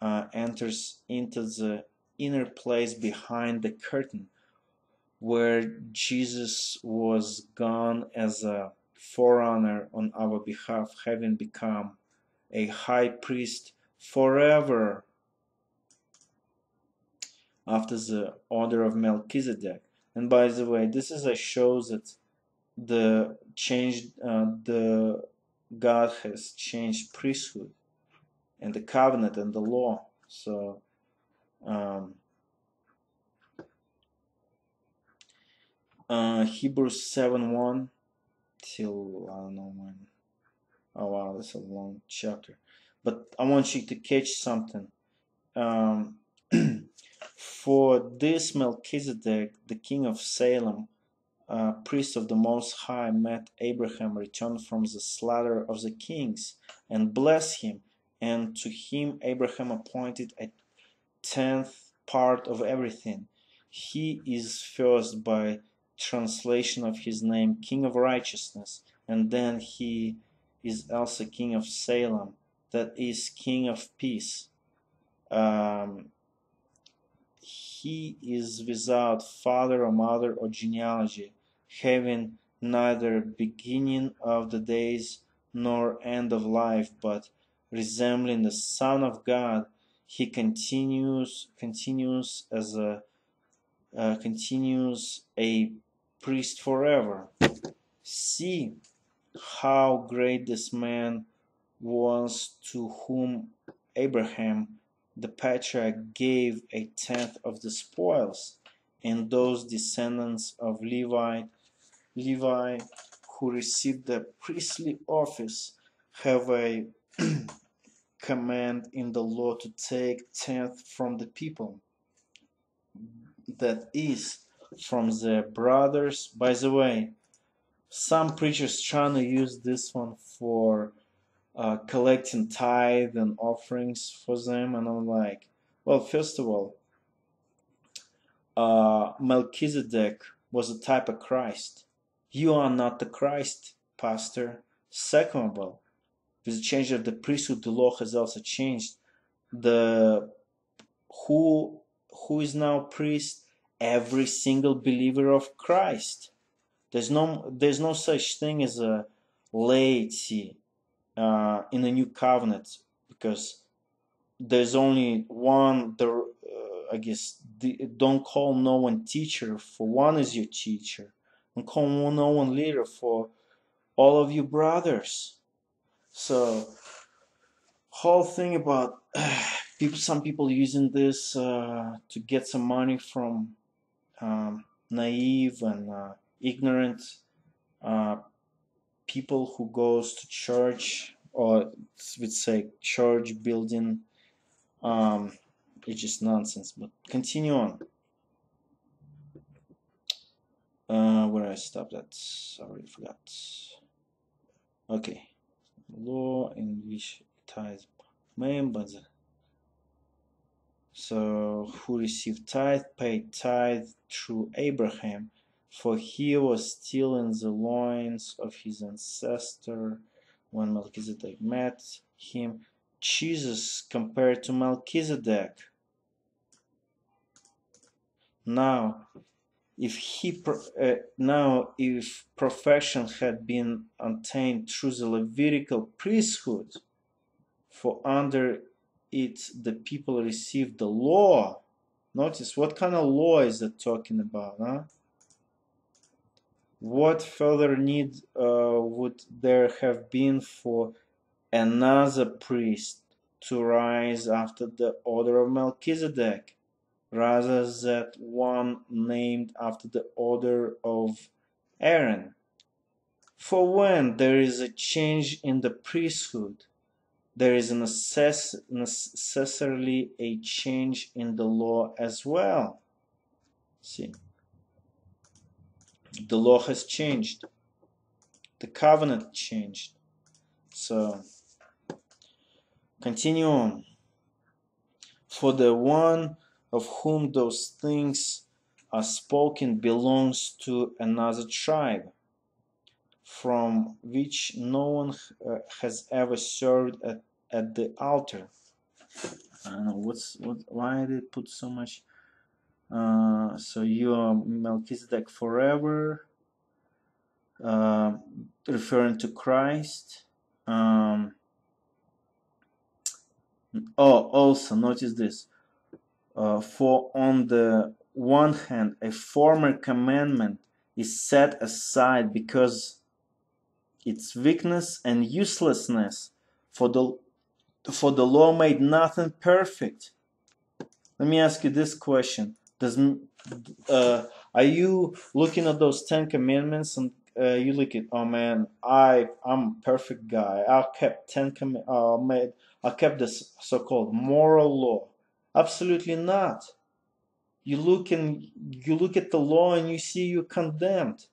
uh, enters into the inner place behind the curtain, where Jesus was gone as a forerunner on our behalf, having become a high priest forever after the order of Melchizedek. And by the way, this is a show that the changed uh, the God has changed priesthood and the covenant and the law. So um, uh, Hebrews seven one till I don't know when. Oh wow, that's a long chapter. But I want you to catch something. Um, for this Melchizedek, the king of Salem, uh, priest of the Most High, met Abraham, returned from the slaughter of the kings, and blessed him. And to him Abraham appointed a tenth part of everything. He is first by translation of his name King of Righteousness, and then he is also King of Salem, that is King of Peace. Um, he is without father or mother or genealogy, having neither beginning of the days nor end of life, but resembling the Son of God, he continues continues as a uh, continues a priest forever. See how great this man was to whom Abraham the patriarch gave a tenth of the spoils, and those descendants of Levi, Levi who received the priestly office have a command in the law to take tenth from the people. That is, from their brothers. By the way, some preachers trying to use this one for uh, collecting tithe and offerings for them, and I'm like, well, first of all, uh, Melchizedek was a type of Christ. You are not the Christ, Pastor. Second of all, with the change of the priesthood, the law has also changed. The who who is now priest? Every single believer of Christ. There's no there's no such thing as a laity uh, in the new covenant because there's only one the uh, i guess the, don't call no one teacher for one is your teacher and call no one leader for all of you brothers so whole thing about uh, people some people using this uh, to get some money from um, naive and uh, ignorant uh, people who goes to church or would say church building um, it's just nonsense but continue on. Uh, where I stopped at I already forgot. Okay law in which ties main but so who received tithe paid tithe through Abraham for he was still in the loins of his ancestor when Melchizedek met him. Jesus compared to Melchizedek. Now, if he uh, now if perfection had been attained through the Levitical priesthood, for under it the people received the law. Notice what kind of law is that talking about, huh? What further need uh, would there have been for another priest to rise after the order of Melchizedek, rather than one named after the order of Aaron? For when there is a change in the priesthood, there is necess- necessarily a change in the law as well. See, the law has changed, the covenant changed. So, continue on. For the one of whom those things are spoken belongs to another tribe, from which no one uh, has ever served at, at the altar. I don't know what's what. Why did it put so much? Uh, so you are Melchizedek forever, uh, referring to Christ. Um, oh, also notice this. Uh, for on the one hand, a former commandment is set aside because its weakness and uselessness, for the for the law made nothing perfect. Let me ask you this question: Does uh, are you looking at those Ten Commandments and uh, you look at, oh man, I I'm a perfect guy. I kept ten com uh, made I kept this so-called moral law. Absolutely not. You look and you look at the law and you see you're condemned.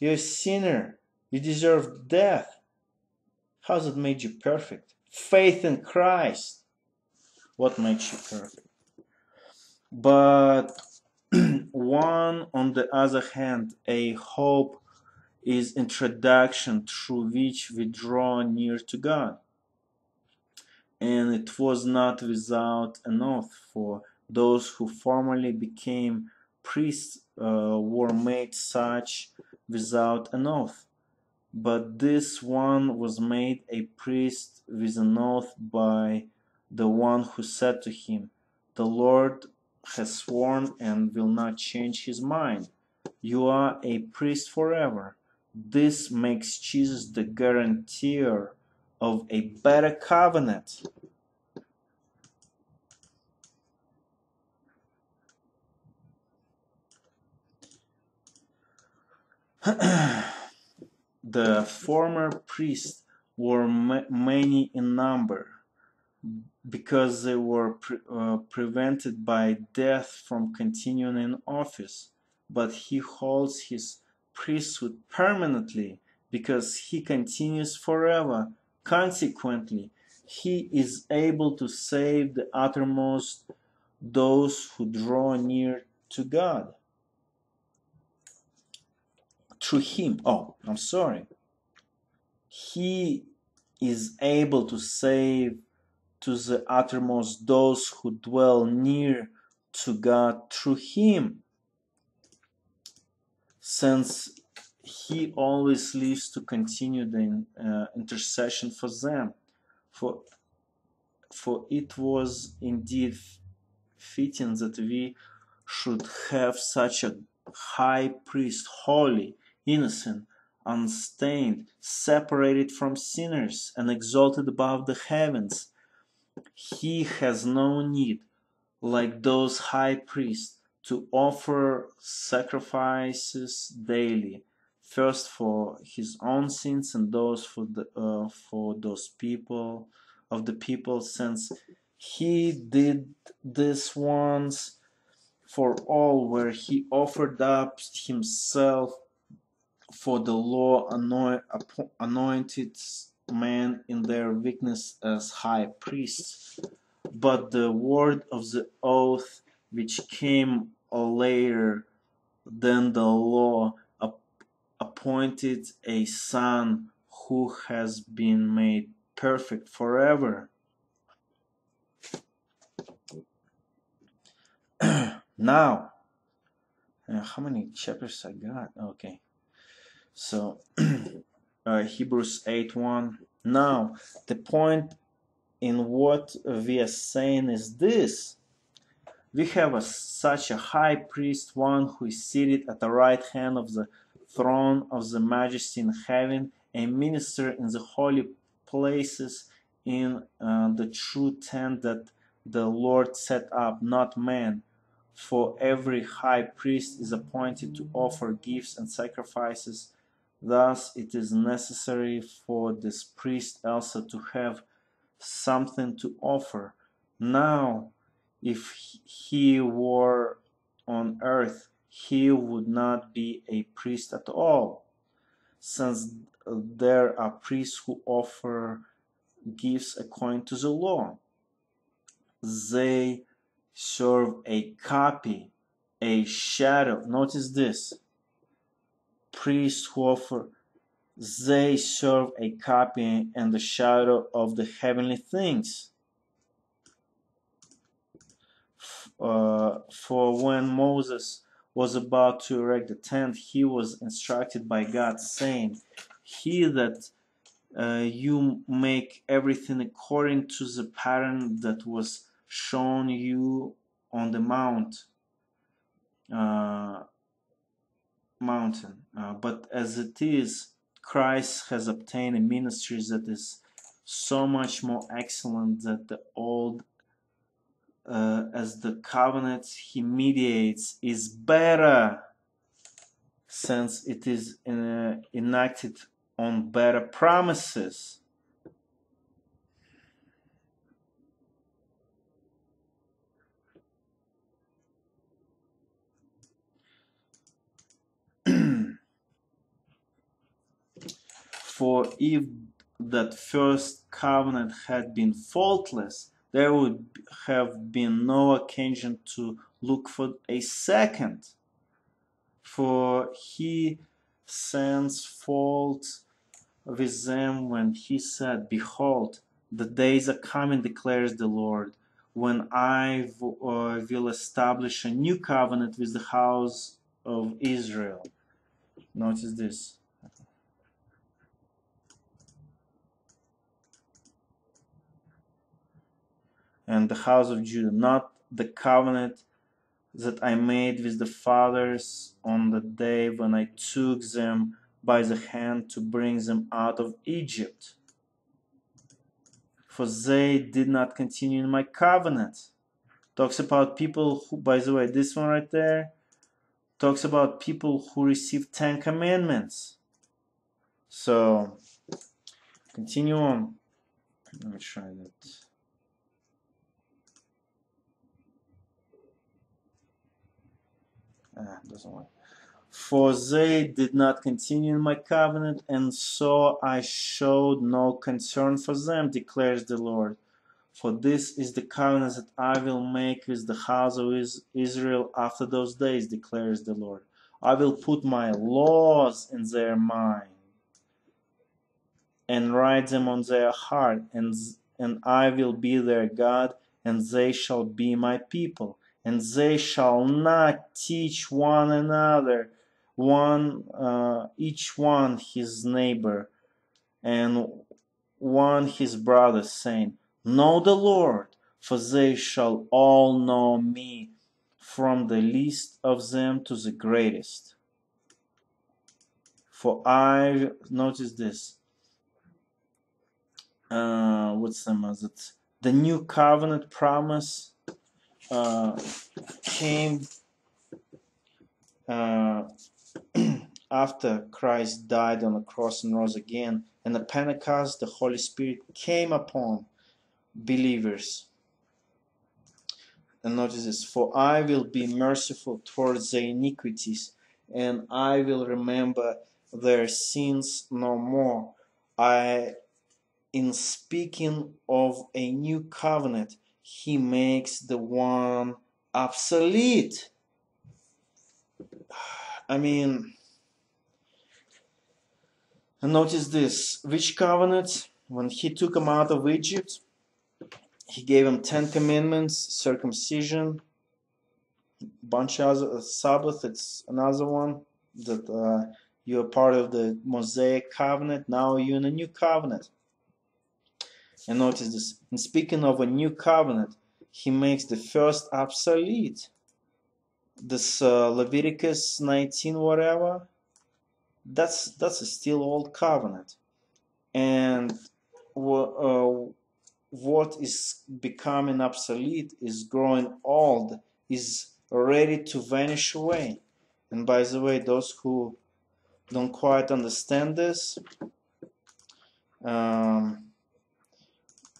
You're a sinner. You deserve death. How's it made you perfect? Faith in Christ. What makes you perfect? But one, on the other hand, a hope is introduction through which we draw near to God. And it was not without an oath, for those who formerly became priests uh, were made such without an oath. But this one was made a priest with an oath by the one who said to him, The Lord has sworn and will not change his mind. You are a priest forever. This makes Jesus the guarantor of a better covenant. the former priests were ma many in number because they were pre uh, prevented by death from continuing in office, but he holds his priesthood permanently because he continues forever. Consequently, he is able to save the uttermost those who draw near to God. Through him, oh, I'm sorry. He is able to save to the uttermost those who dwell near to God through him since he always lives to continue the uh, intercession for them. For, for it was indeed fitting that we should have such a high priest, holy, innocent, unstained, separated from sinners, and exalted above the heavens. He has no need, like those high priests, to offer sacrifices daily, first for his own sins and those for the uh, for those people of the people, since he did this once for all, where he offered up himself for the law anointed man in their weakness as high priests. But the word of the oath which came later than the law appointed a son who has been made perfect forever. now, uh, how many chapters I got? Okay, so uh, Hebrews 8 1. Now, the point in what we are saying is this we have a, such a high priest, one who is seated at the right hand of the throne of the majesty in heaven, a minister in the holy places in uh, the true tent that the Lord set up, not man. For every high priest is appointed to offer gifts and sacrifices. Thus, it is necessary for this priest also to have something to offer. Now, if he were on earth, he would not be a priest at all, since there are priests who offer gifts according to the law. They serve a copy, a shadow. Notice this. Priests who offer, they serve a copy and the shadow of the heavenly things. Uh, for when Moses was about to erect the tent, he was instructed by God, saying, He that uh, you make everything according to the pattern that was shown you on the mount uh, mountain. Uh, but as it is, Christ has obtained a ministry that is so much more excellent that the old uh, as the covenant he mediates is better since it is uh, enacted on better promises. For if that first covenant had been faultless, there would have been no occasion to look for a second. For he sends fault with them when he said, Behold, the days are coming, declares the Lord, when I uh, will establish a new covenant with the house of Israel. Notice this. And the house of Judah, not the covenant that I made with the fathers on the day when I took them by the hand to bring them out of Egypt. For they did not continue in my covenant. Talks about people who, by the way, this one right there talks about people who received Ten Commandments. So, continue on. Let me try that. Ah, doesn't work. For they did not continue in my covenant, and so I showed no concern for them, declares the Lord. For this is the covenant that I will make with the house of Israel after those days, declares the Lord. I will put my laws in their mind and write them on their heart, and, and I will be their God, and they shall be my people and they shall not teach one another, one uh, each one his neighbor, and one his brother, saying, Know the Lord, for they shall all know me, from the least of them to the greatest. For I notice this. Uh, what's the it? The new covenant promise uh, came uh, after Christ died on the cross and rose again, and the Pentecost, the Holy Spirit came upon believers. And notice this For I will be merciful towards their iniquities, and I will remember their sins no more. I, in speaking of a new covenant, he makes the one obsolete. I mean, notice this which covenant? When he took him out of Egypt, he gave him Ten Commandments, circumcision, bunch of Sabbath, it's another one that uh, you're part of the Mosaic covenant. Now you're in a new covenant. And notice this. In speaking of a new covenant, he makes the first obsolete. This uh, Leviticus 19 whatever, that's that's a still old covenant. And uh, what is becoming obsolete is growing old, is ready to vanish away. And by the way, those who don't quite understand this, um,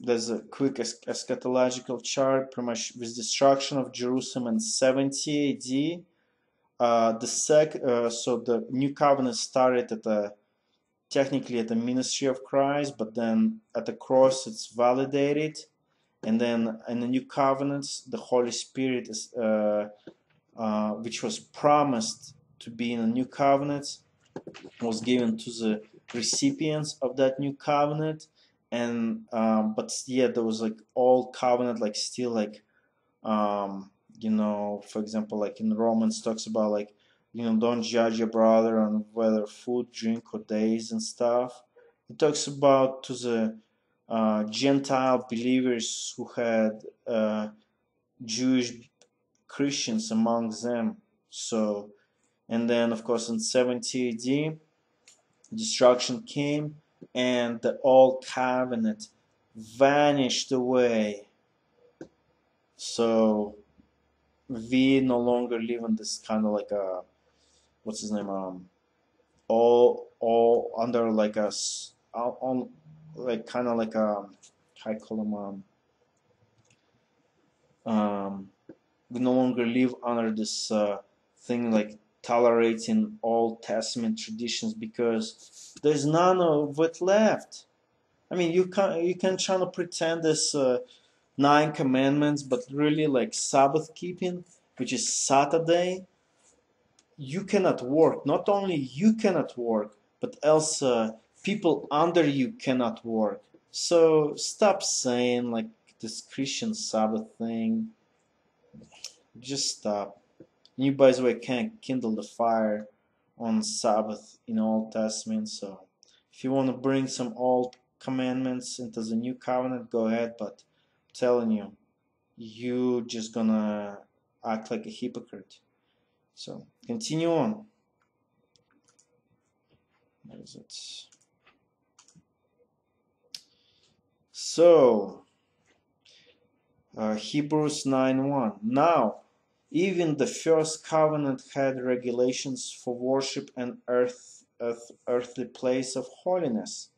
there's a quick eschatological chart, pretty much with destruction of Jerusalem in 70 AD. Uh, the sec, uh, so the new covenant started at the technically at the ministry of Christ, but then at the cross it's validated, and then in the new covenants the Holy Spirit is, uh, uh which was promised to be in a new covenant, was given to the recipients of that new covenant and um, but yeah there was like all covenant like still like um, you know for example like in romans talks about like you know don't judge your brother on whether food drink or days and stuff. It talks about to the uh, gentile believers who had uh, jewish christians among them. So and then of course in 70 ad destruction came and the old covenant vanished away. So we no longer live in this kind of like a what's his name um all all under like a on like kind of like a how I call them um um we no longer live under this uh, thing like tolerating Old Testament traditions because there's none of it left. I mean, you can you can try to pretend there's uh, nine commandments, but really like Sabbath keeping, which is Saturday, you cannot work. Not only you cannot work, but also people under you cannot work. So stop saying like this Christian Sabbath thing. Just stop. You, by the way, can't kindle the fire on Sabbath in Old Testament. So if you want to bring some old commandments into the new covenant, go ahead. But I'm telling you, you just gonna act like a hypocrite. So continue on. Where is it? So uh, Hebrews 9:1. Now even the first covenant had regulations for worship and earth, earth earthly place of holiness.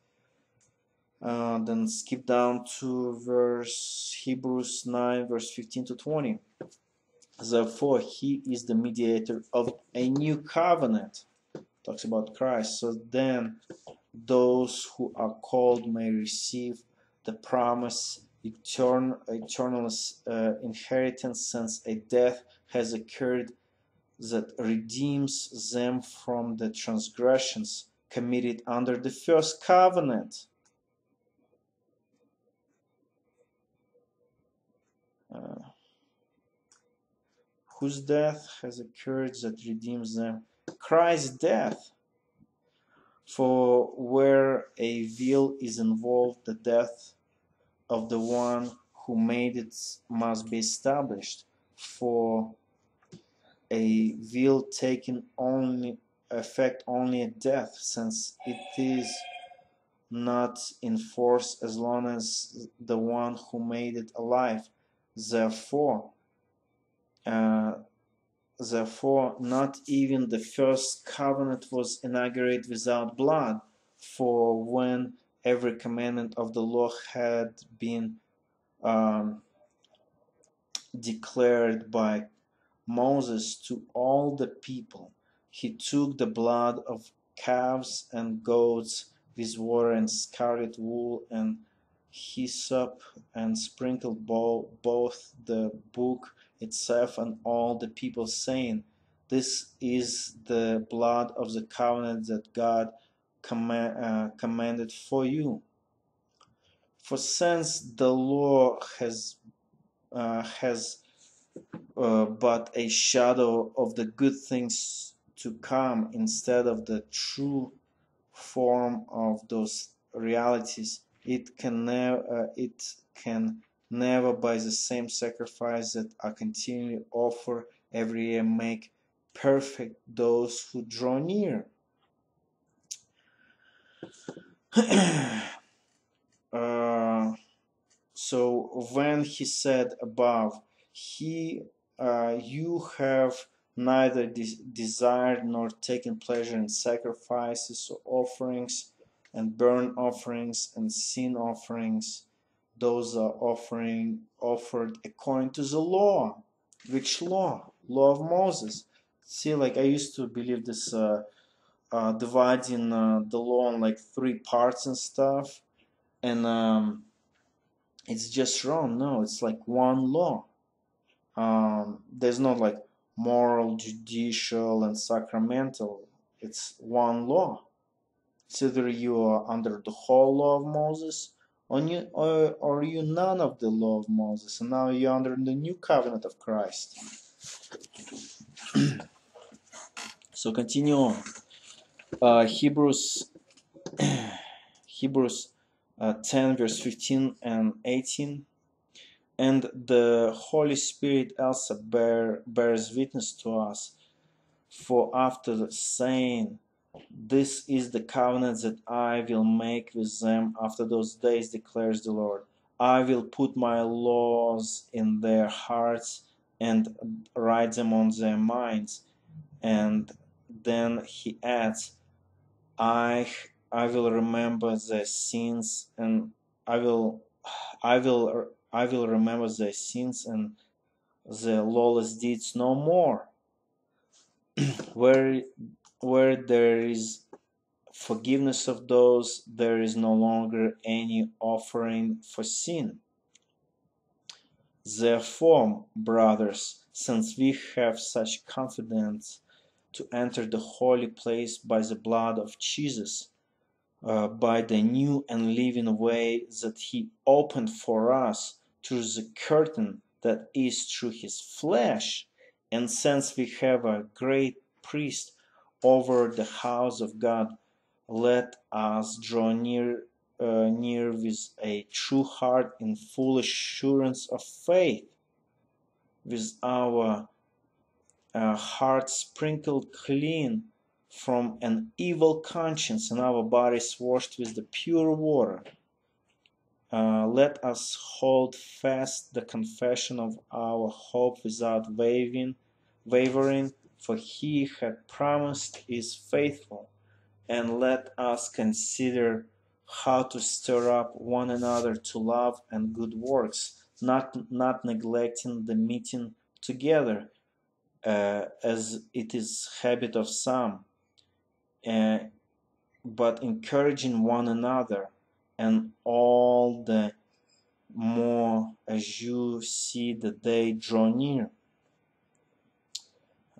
Uh, then skip down to verse Hebrews 9, verse 15 to 20. Therefore, he is the mediator of a new covenant. Talks about Christ. So then, those who are called may receive the promise eternal, eternal uh, inheritance since a death has occurred that redeems them from the transgressions committed under the first covenant. Uh, whose death has occurred that redeems them? Christ's death. For where a will is involved, the death of the one who made it must be established. For a will taking only effect only at death, since it is not in force as long as the one who made it alive. Therefore, uh, therefore, not even the first covenant was inaugurated without blood. For when every commandment of the law had been um, declared by Moses to all the people. He took the blood of calves and goats with water and scarlet wool and hyssop and sprinkled bo- both the book itself and all the people, saying, This is the blood of the covenant that God uh, commanded for you. For since the law has has uh, but a shadow of the good things to come instead of the true form of those realities. It can never uh, it can never by the same sacrifice that I continually offer every year make perfect those who draw near. Uh, so when he said above he uh, you have neither de- desired nor taken pleasure in sacrifices or offerings and burnt offerings and sin offerings those are offering offered according to the law. Which law? Law of Moses. See, like I used to believe this uh, uh, dividing uh, the law in like three parts and stuff, and um, it's just wrong. No, it's like one law. Um, there's not like moral, judicial, and sacramental. It's one law. It's either you are under the whole law of Moses or you, or, or you none of the law of Moses, and now you're under the new covenant of Christ. so continue on. Uh, Hebrews Hebrews uh, 10 verse 15 and 18 and the Holy Spirit also bear, bears witness to us for after saying this is the covenant that I will make with them after those days, declares the Lord. I will put my laws in their hearts and write them on their minds. And then he adds, I I will remember their sins and I will I will I will remember their sins and their lawless deeds no more. where where there is forgiveness of those, there is no longer any offering for sin. Therefore, brothers, since we have such confidence to enter the holy place by the blood of Jesus, uh, by the new and living way that He opened for us through the curtain that is through His flesh, and since we have a great priest over the house of God. Let us draw near, uh, near with a true heart in full assurance of faith, with our uh, hearts sprinkled clean from an evil conscience and our bodies washed with the pure water. Uh, let us hold fast the confession of our hope without wavering, wavering for he had promised is faithful. And let us consider how to stir up one another to love and good works, not, not neglecting the meeting together, uh, as it is habit of some, uh, but encouraging one another, and all the more as you see the day draw near.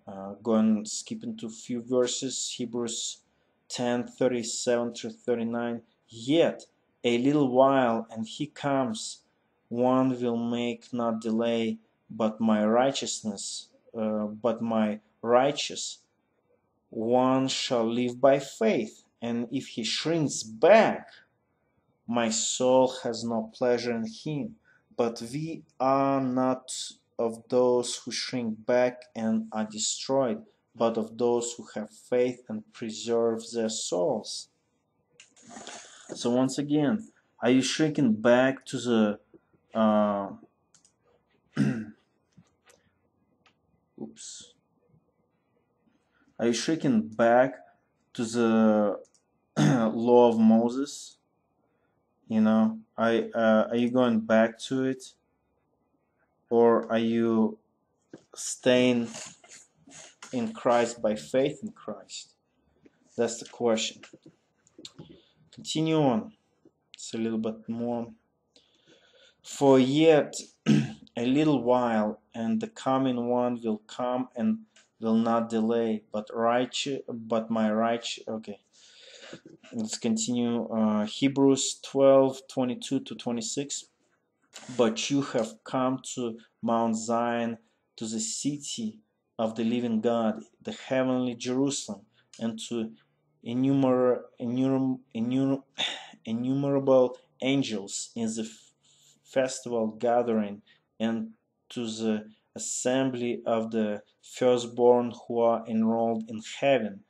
Uh, go and skip into a few verses. Hebrews 10 37 to 39. Yet a little while, and he comes, one will make not delay, but my righteousness, uh, but my righteous one shall live by faith. And if he shrinks back, my soul has no pleasure in him. But we are not of those who shrink back and are destroyed, but of those who have faith and preserve their souls. So once again, are you shrinking back to the uh, oops? Are you shrinking back to the law of Moses? You know, I uh, are you going back to it? or are you staying in Christ by faith in Christ? That's the question. Continue on. It's a little bit more. For yet a little while, and the coming one will come and will not delay, but righteous, but my righteous. Okay, let's continue. Uh, Hebrews 12 22 to 26 but you have come to Mount Zion, to the city of the living God, the heavenly Jerusalem, and to innumerable, innumerable angels in the festival gathering, and to the assembly of the firstborn who are enrolled in heaven,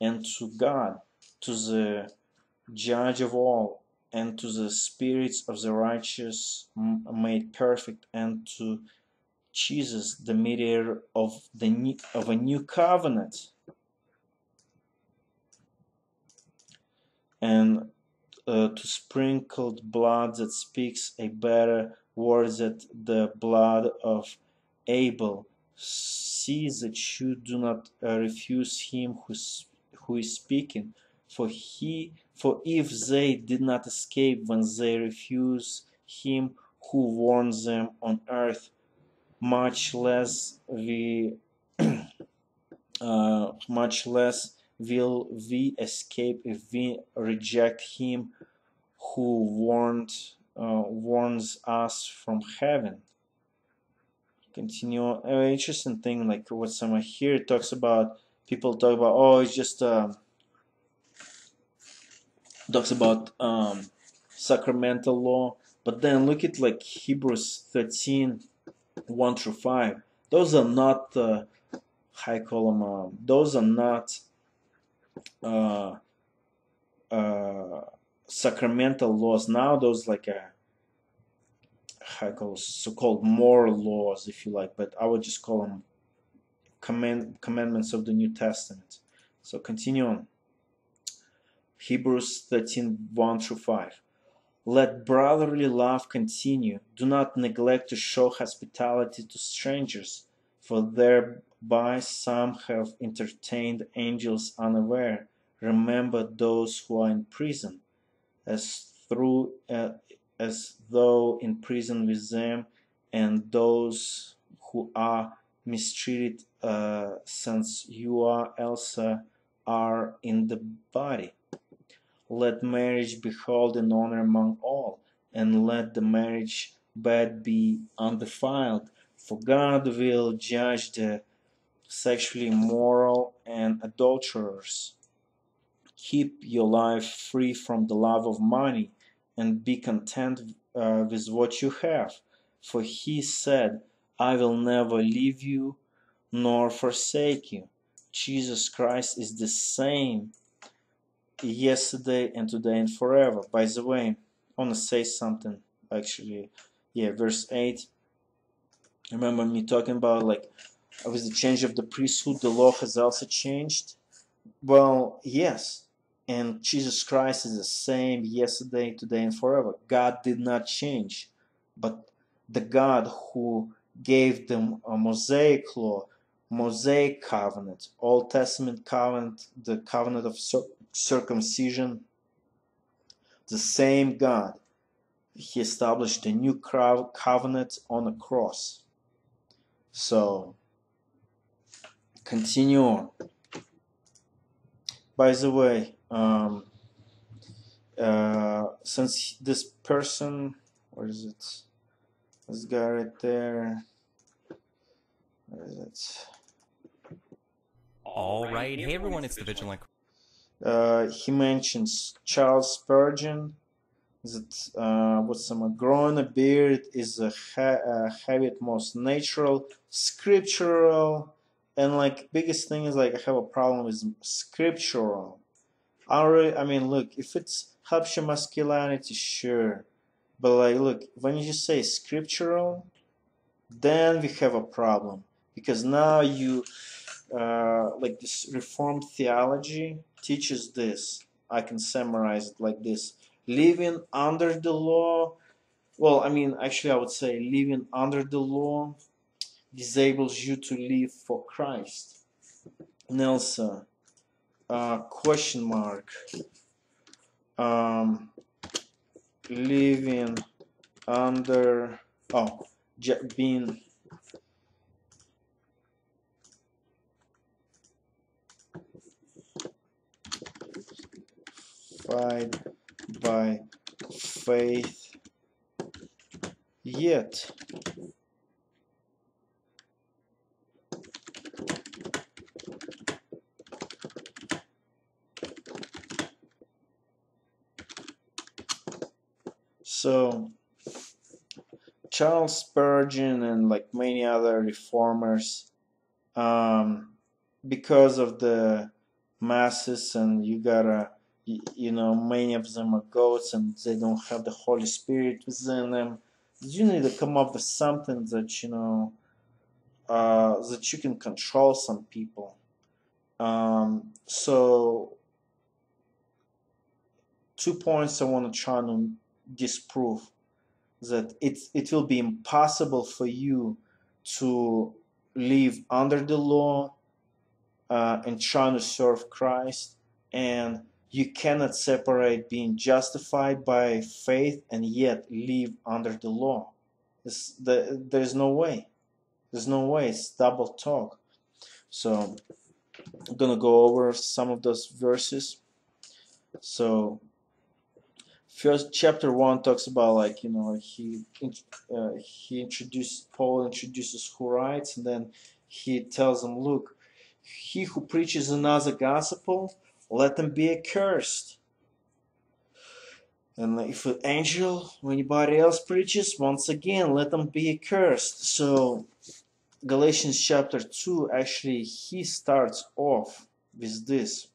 and to God, to the judge of all, and to the spirits of the righteous made perfect, and to Jesus, the mediator of the new, of a new covenant. And uh, to sprinkled blood that speaks a better word than the blood of Abel. See that you do not uh, refuse him who, who is speaking, for he for if they did not escape when they refuse him who warns them on earth, much less we uh, much less will we escape if we reject him who warned uh, warns us from heaven continue. Uh, interesting thing like what someone here talks about people talk about oh it's just uh, talks about um, sacramental law. But then look at like hebrews 13 1 through 5 those are not uh, high column uh, those are not uh, uh, sacramental laws. Now those like a call so-called moral laws if you like but i would just call them command commandments of the new testament. So continue on. Hebrews 13 1 through 5 let brotherly love continue. Do not neglect to show hospitality to strangers for thereby some have entertained angels unaware. Remember those who are in prison, as through uh, as though in prison with them, and those who are mistreated, uh, since you are also are in the body. Let marriage be held in honor among all, and let the marriage bed be undefiled for God will judge the sexually immoral and adulterers. Keep your life free from the love of money and be content uh, with what you have. For he said, I will never leave you nor forsake you. Jesus Christ is the same yesterday and today and forever. By the way, I want to say something actually. Yeah, verse 8 remember me talking about like with the change of the priesthood the law has also changed well yes and jesus christ is the same yesterday today and forever god did not change but the god who gave them a mosaic law mosaic covenant old testament covenant the covenant of circumcision the same god he established a new covenant on the cross so continue on. By the way, um, uh, since this person, where is it? This guy right there. Where is it? All right. Hey everyone, it's the Vigilant. Uh, he mentions Charles Spurgeon that uh, what's some growing a beard is a, ha a habit most natural, scriptural, and like biggest thing is like I have a problem with scriptural. I I mean, look, if it helps your masculinity, sure, but like, look, when you say scriptural, then we have a problem. Because now you, uh, like this Reformed theology teaches this. I can summarize it like this. Living under the law well i mean actually i would say living under the law disables you to live for christ. Nelson uh, question mark. Um, living under oh being fight by faith. Yet so Charles Spurgeon and like many other reformers um, because of the masses and you gotta you know many of them are goats and they don't have the Holy Spirit within them. You need to come up with something that you know uh, that you can control some people. Um, so two points I want to try to disprove that it it will be impossible for you to live under the law uh, and trying to serve Christ, and you cannot separate being justified by faith and yet live under the law. The, there's no way. There's no way. It's double talk. So I'm gonna go over some of those verses. So first chapter one talks about like you know he uh, he introduced Paul introduces who writes and then he tells them look he who preaches another gospel let them be accursed. And if an angel or anybody else preaches once again let them be accursed. So Galatians chapter 2 actually he starts off with this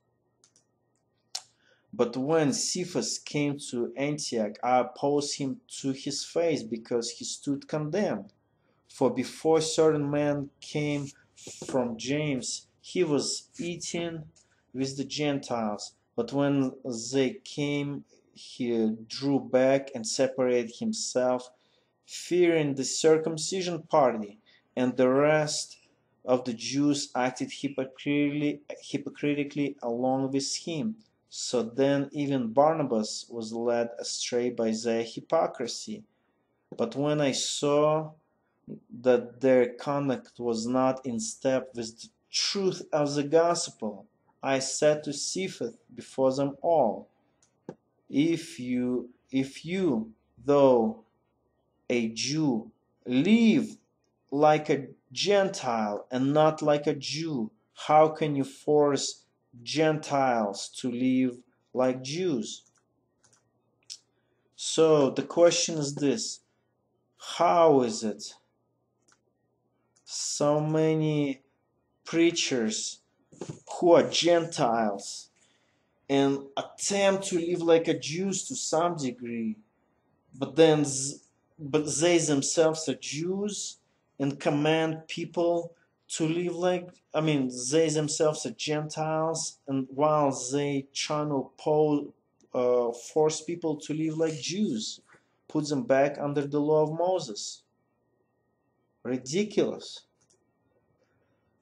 but when Cephas came to Antioch, I opposed him to his face because he stood condemned. For before certain men came from James, he was eating with the Gentiles. But when they came, he drew back and separated himself, fearing the circumcision party, and the rest of the Jews acted hypocritically, hypocritically along with him so then even Barnabas was led astray by their hypocrisy. But when I saw that their conduct was not in step with the truth of the gospel, I said to Cephas before them all, if you, if you, though a Jew, live like a Gentile and not like a Jew, how can you force Gentiles to live like Jews. So the question is this how is it so many preachers who are Gentiles and attempt to live like a Jews to some degree, but then but they themselves are Jews and command people to live like I mean they themselves are Gentiles and while they try to oppose, uh, force people to live like Jews, put them back under the law of Moses. Ridiculous.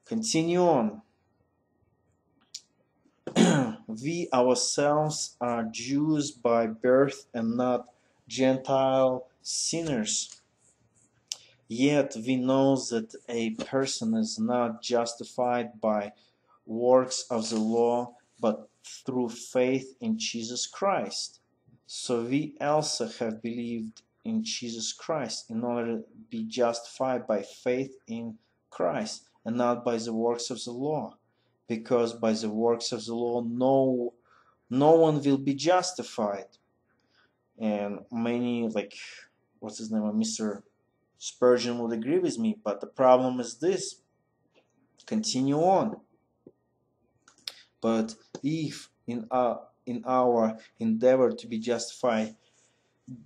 Continue on. we ourselves are Jews by birth and not Gentile sinners. Yet we know that a person is not justified by works of the law, but through faith in Jesus Christ. So we also have believed in Jesus Christ in order to be justified by faith in Christ and not by the works of the law. Because by the works of the law, no, no one will be justified. And many, like, what's his name, Mr. Spurgeon would agree with me, but the problem is this. Continue on. But if in our, in our endeavor to be justified,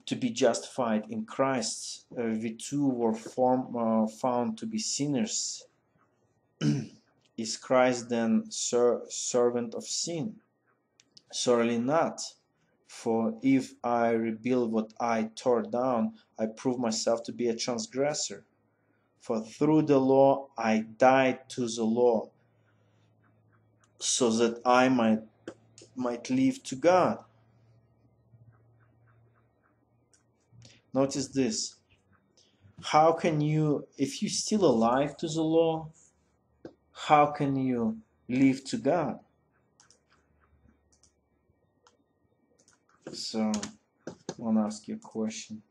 to be justified in Christ, uh, we too were form, uh, found to be sinners. Is Christ then ser servant of sin? Surely not. For if I rebuild what I tore down, I prove myself to be a transgressor. For through the law I died to the law, so that I might, might live to God. Notice this. How can you, if you're still alive to the law, how can you live to God? So, I want to ask you a question.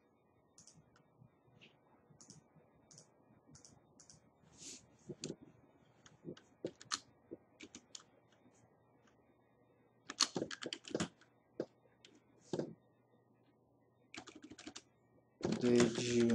Did you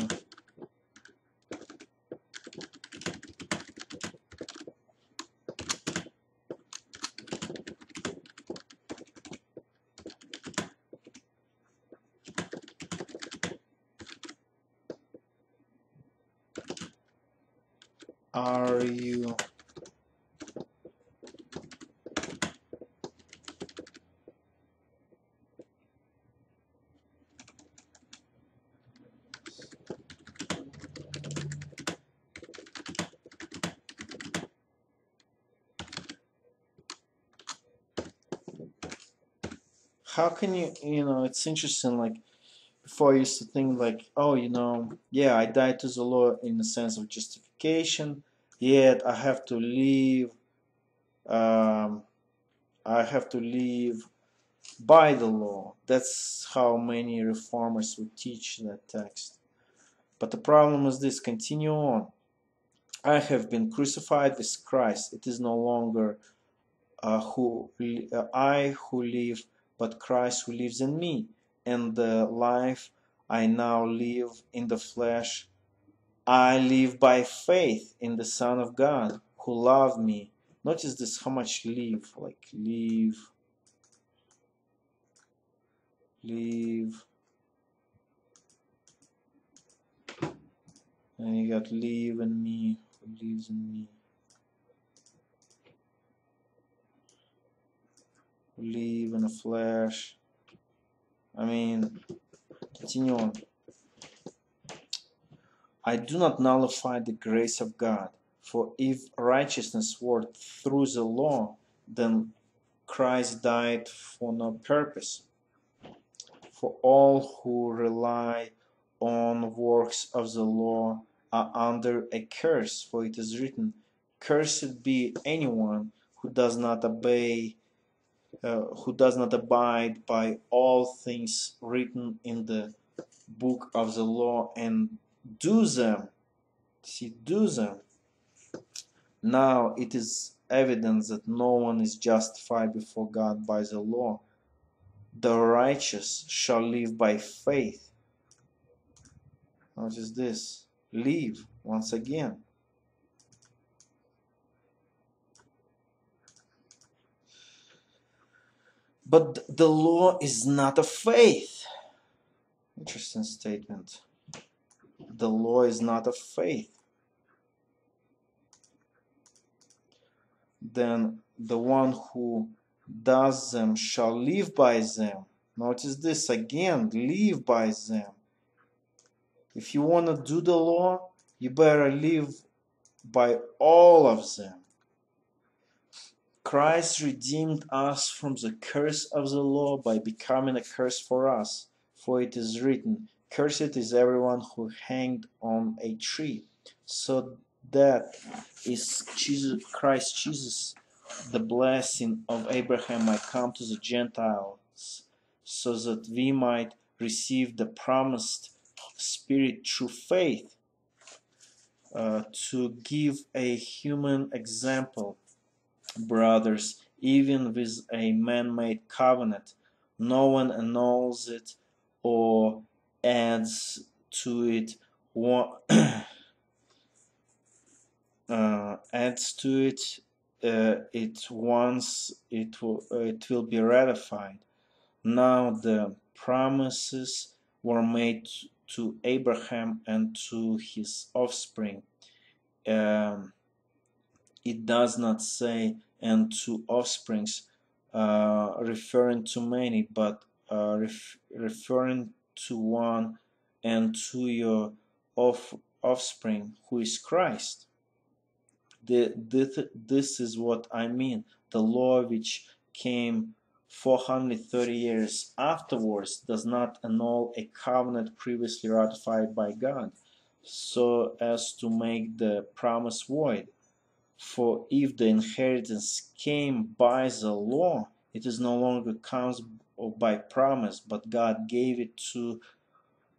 are you how can you you know it's interesting like before I used to think like oh you know yeah I died to the law in the sense of justification yet I have to leave um, I have to live by the law. That's how many reformers would teach that text. But the problem is this continue on. I have been crucified with Christ. It is no longer uh, who uh, I who live but Christ who lives in me and the life I now live in the flesh, I live by faith in the Son of God who loved me. Notice this how much live, like live, live. And you got live in me, who lives in me. Live in a flash. I mean, continue on. I do not nullify the grace of God, for if righteousness were through the law, then Christ died for no purpose. For all who rely on works of the law are under a curse, for it is written, Cursed be anyone who does not obey uh, who does not abide by all things written in the book of the law and do them. See, do them. Now it is evident that no one is justified before God by the law. The righteous shall live by faith. Is this? Live once again. But the law is not a faith. Interesting statement. The law is not a faith. Then the one who does them shall live by them. Notice this again live by them. If you want to do the law, you better live by all of them. Christ redeemed us from the curse of the law by becoming a curse for us. For it is written, Cursed is everyone who hanged on a tree. So that is Jesus, Christ Jesus, the blessing of Abraham might come to the Gentiles, so that we might receive the promised Spirit through faith. Uh, to give a human example brothers, even with a man-made covenant, no one annuls it or adds to it one uh, adds to it uh, it once it will it will be ratified. Now the promises were made to Abraham and to his offspring. Um, it does not say and to offsprings uh, referring to many but uh, ref referring to one and to your off offspring who is Christ. The, this, this is what I mean. The law which came 430 years afterwards does not annul a covenant previously ratified by God. So as to make the promise void for if the inheritance came by the law, it is no longer comes by promise, but God gave it to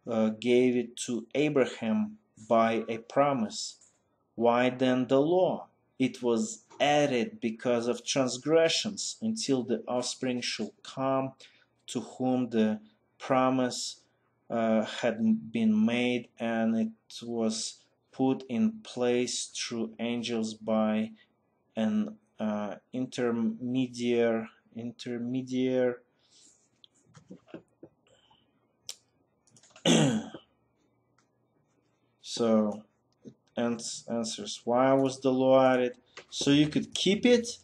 uh, gave it to Abraham by a promise. Why then the law? It was added because of transgressions until the offspring should come to whom the promise uh, had been made and it was put in place through angels by an uh, intermediary intermediate so it answers why was the law added? So you could keep it?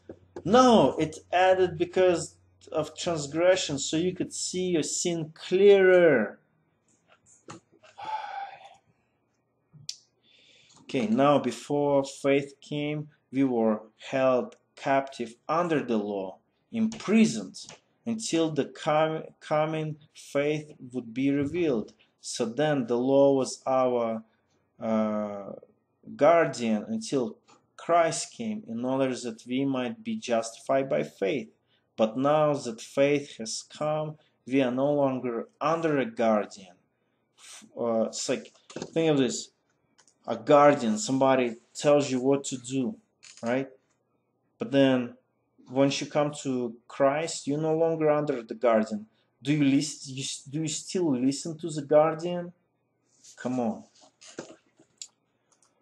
No it added because of transgression so you could see your sin clearer Okay, now before faith came, we were held captive under the law, imprisoned, until the com- coming faith would be revealed. So then the law was our uh, guardian until Christ came in order that we might be justified by faith. But now that faith has come, we are no longer under a guardian. Uh, it's like, think of this a guardian, somebody tells you what to do, right? But then once you come to Christ, you're no longer under the guardian. Do you listen? Do you still listen to the guardian? Come on.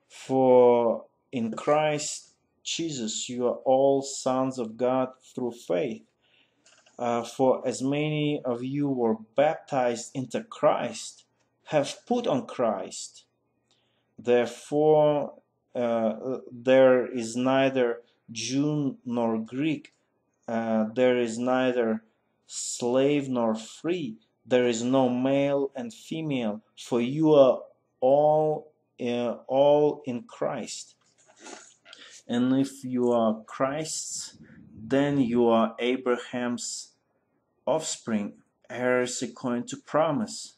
For in Christ Jesus you are all sons of God through faith. Uh, for as many of you were baptized into Christ, have put on Christ. Therefore, uh, there is neither Jew nor Greek, uh, there is neither slave nor free, there is no male and female, for you are all uh, all in Christ. And if you are Christ's, then you are Abraham's offspring, heirs according to promise.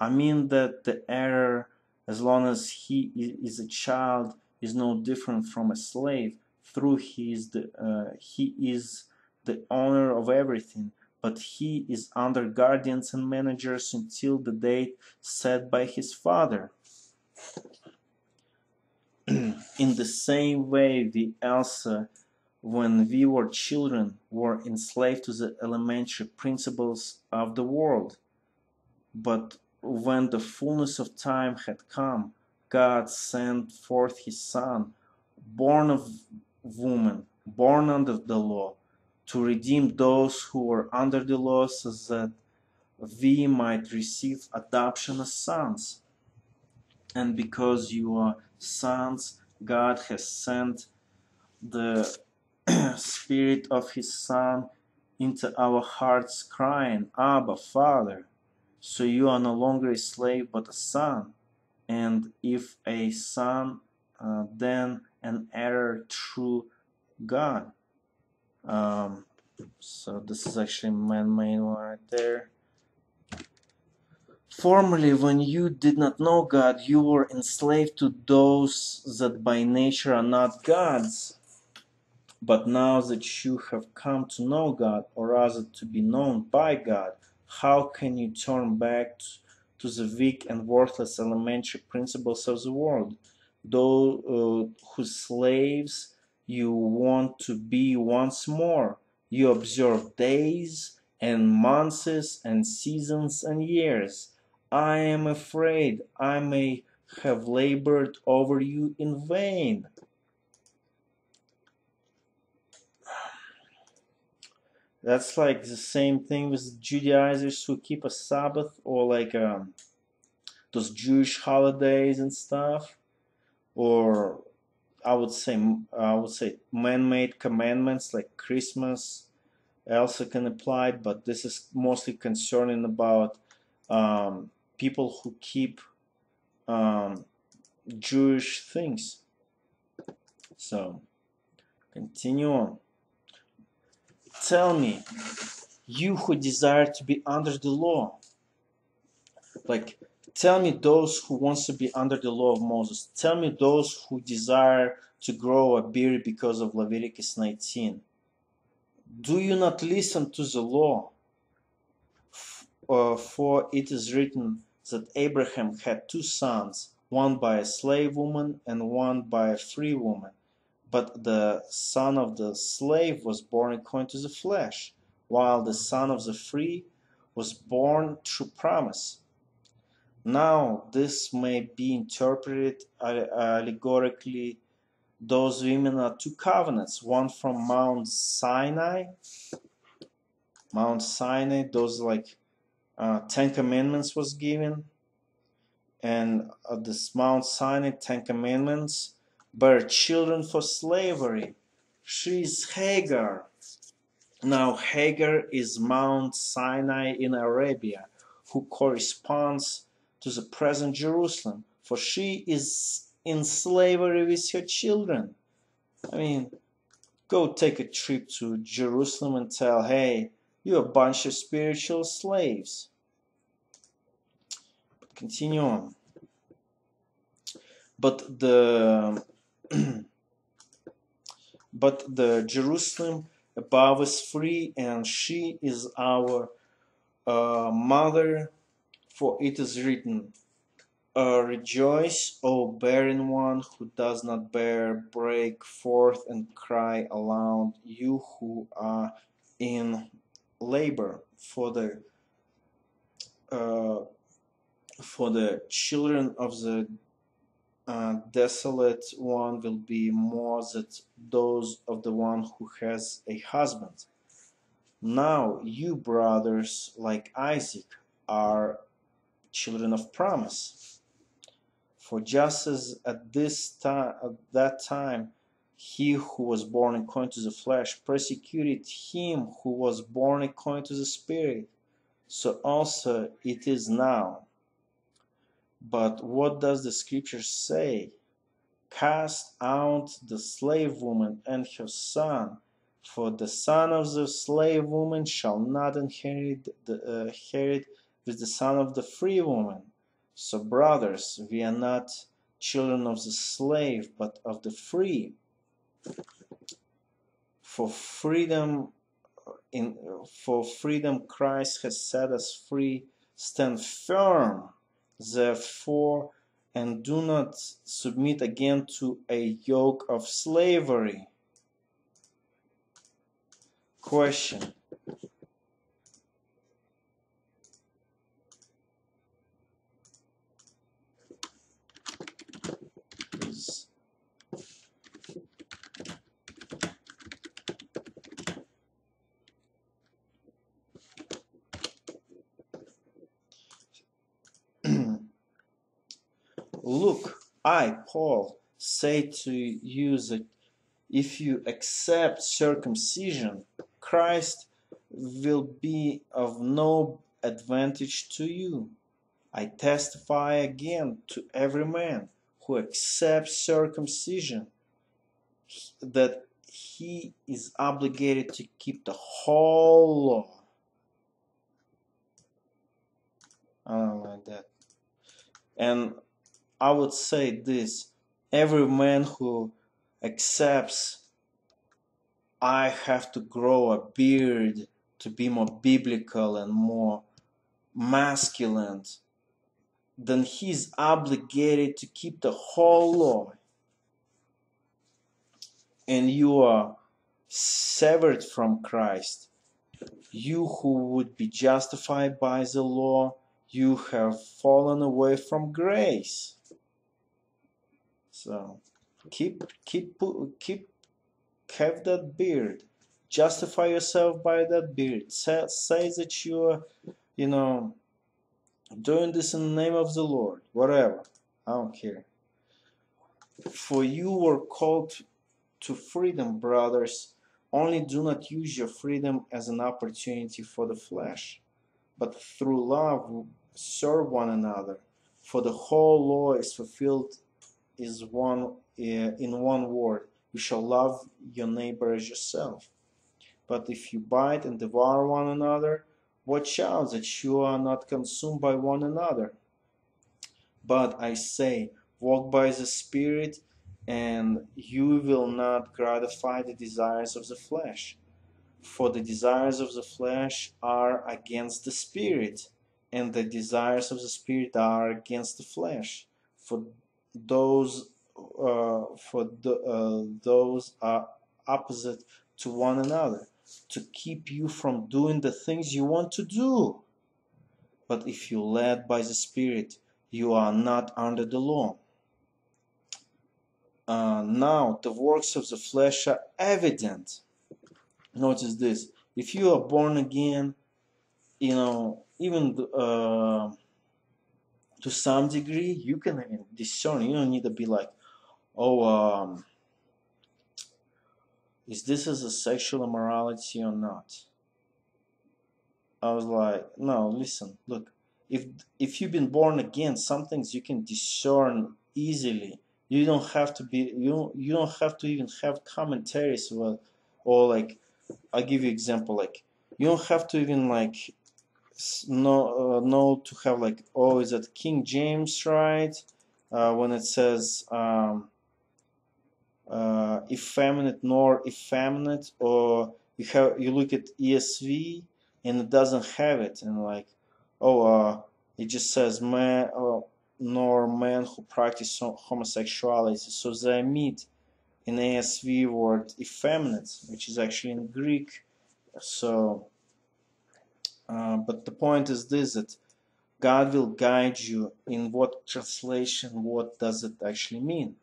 I mean that the heir, as long as he is a child, is no different from a slave. Through he is the uh, he is the owner of everything, but he is under guardians and managers until the date set by his father. In the same way, we also, when we were children, were enslaved to the elementary principles of the world. But when the fullness of time had come, God sent forth his Son, born of woman, born under the law, to redeem those who were under the law so that we might receive adoption as sons. And because you are sons, God has sent the Spirit of His Son into our hearts, crying, Abba, Father. So you are no longer a slave but a son. And if a son, uh, then an heir through God. Um, so this is actually my main one right there. Formerly, when you did not know God, you were enslaved to those that by nature are not God's. But now that you have come to know God, or rather to be known by God, how can you turn back to the weak and worthless elementary principles of the world? Those uh, whose slaves you want to be once more. You observe days and months and seasons and years. I am afraid I may have labored over you in vain. That's like the same thing with Judaizers who keep a Sabbath or like um, those Jewish holidays and stuff, or I would say I would say man-made commandments like Christmas also can apply, but this is mostly concerning about um, people who keep um, Jewish things. So continue on. Tell me, you who desire to be under the law, like tell me those who wants to be under the law of Moses. Tell me those who desire to grow a beard because of Leviticus 19. Do you not listen to the law? Uh, for it is written that Abraham had two sons, one by a slave woman and one by a free woman. But the son of the slave was born according to the flesh, while the son of the free was born through promise. Now, this may be interpreted allegorically. Those women are two covenants, one from Mount Sinai. Mount Sinai, those like uh, Ten Commandments was given, and uh, this Mount Sinai Ten Commandments bear children for slavery. She is Hagar. Now, Hagar is Mount Sinai in Arabia, who corresponds to the present Jerusalem, for she is in slavery with her children. I mean, go take a trip to Jerusalem and tell, hey, You're a bunch of spiritual slaves. Continue on. But the but the Jerusalem above is free, and she is our uh, mother, for it is written, uh, Rejoice, O barren one who does not bear, break forth and cry aloud, you who are in labor, for the uh, for the children of the uh, desolate one will be more than those of the one who has a husband. Now you, brothers, like Isaac, are children of promise. For just as at this time, at that time, he who was born according to the flesh persecuted him who was born according to the Spirit, so also it is now. But what does the scripture say? Cast out the slave woman and her son, for the son of the slave woman shall not inherit, the, uh, inherit with the son of the free woman. So, brothers, we are not children of the slave, but of the free. For freedom, in for freedom, Christ has set us free. Stand firm therefore, and do not submit again to a yoke of slavery. Question. Look, I, Paul, say to you that if you accept circumcision, Christ will be of no advantage to you. I testify again to every man who accepts circumcision that he is obligated to keep the whole law. I don't like that. And I would say this every man who accepts I have to grow a beard to be more biblical and more masculine, then he's obligated to keep the whole law. And you are severed from Christ. You who would be justified by the law, you have fallen away from grace. So keep keep keep have that beard. Justify yourself by that beard. Say, say that you're, you know, doing this in the name of the Lord. Whatever. I don't care. For you were called to freedom, brothers. Only do not use your freedom as an opportunity for the flesh, but through love serve one another. For the whole law is fulfilled is one uh, in one word you shall love your neighbor as yourself. But if you bite and devour one another watch out that you are not consumed by one another? But i say walk by the spirit and you will not gratify the desires of the flesh. For the desires of the flesh are against the spirit and the desires of the spirit are against the flesh. For those uh, for the, uh, those are opposite to one another to keep you from doing the things you want to do. But if you led by the Spirit, you are not under the law. Uh, now the works of the flesh are evident. Notice this: if you are born again, you know even uh, to some degree you can discern you don't need to be like oh um is this as a sexual immorality or not? I was like no listen look if if you've been born again some things you can discern easily. You don't have to be you don't, you don't have to even have commentaries or, or like i'll give you example like you don't have to even like know uh, know to have like oh is that King James right? Uh, when it says um, uh, effeminate nor effeminate or you have you look at ESV and it doesn't have it. And like oh uh, it just says man uh, nor men who practice homosexuality. So they meet in ASV word effeminate which is actually in Greek. So uh, but the point is this that God will guide you in what translation, what does it actually mean.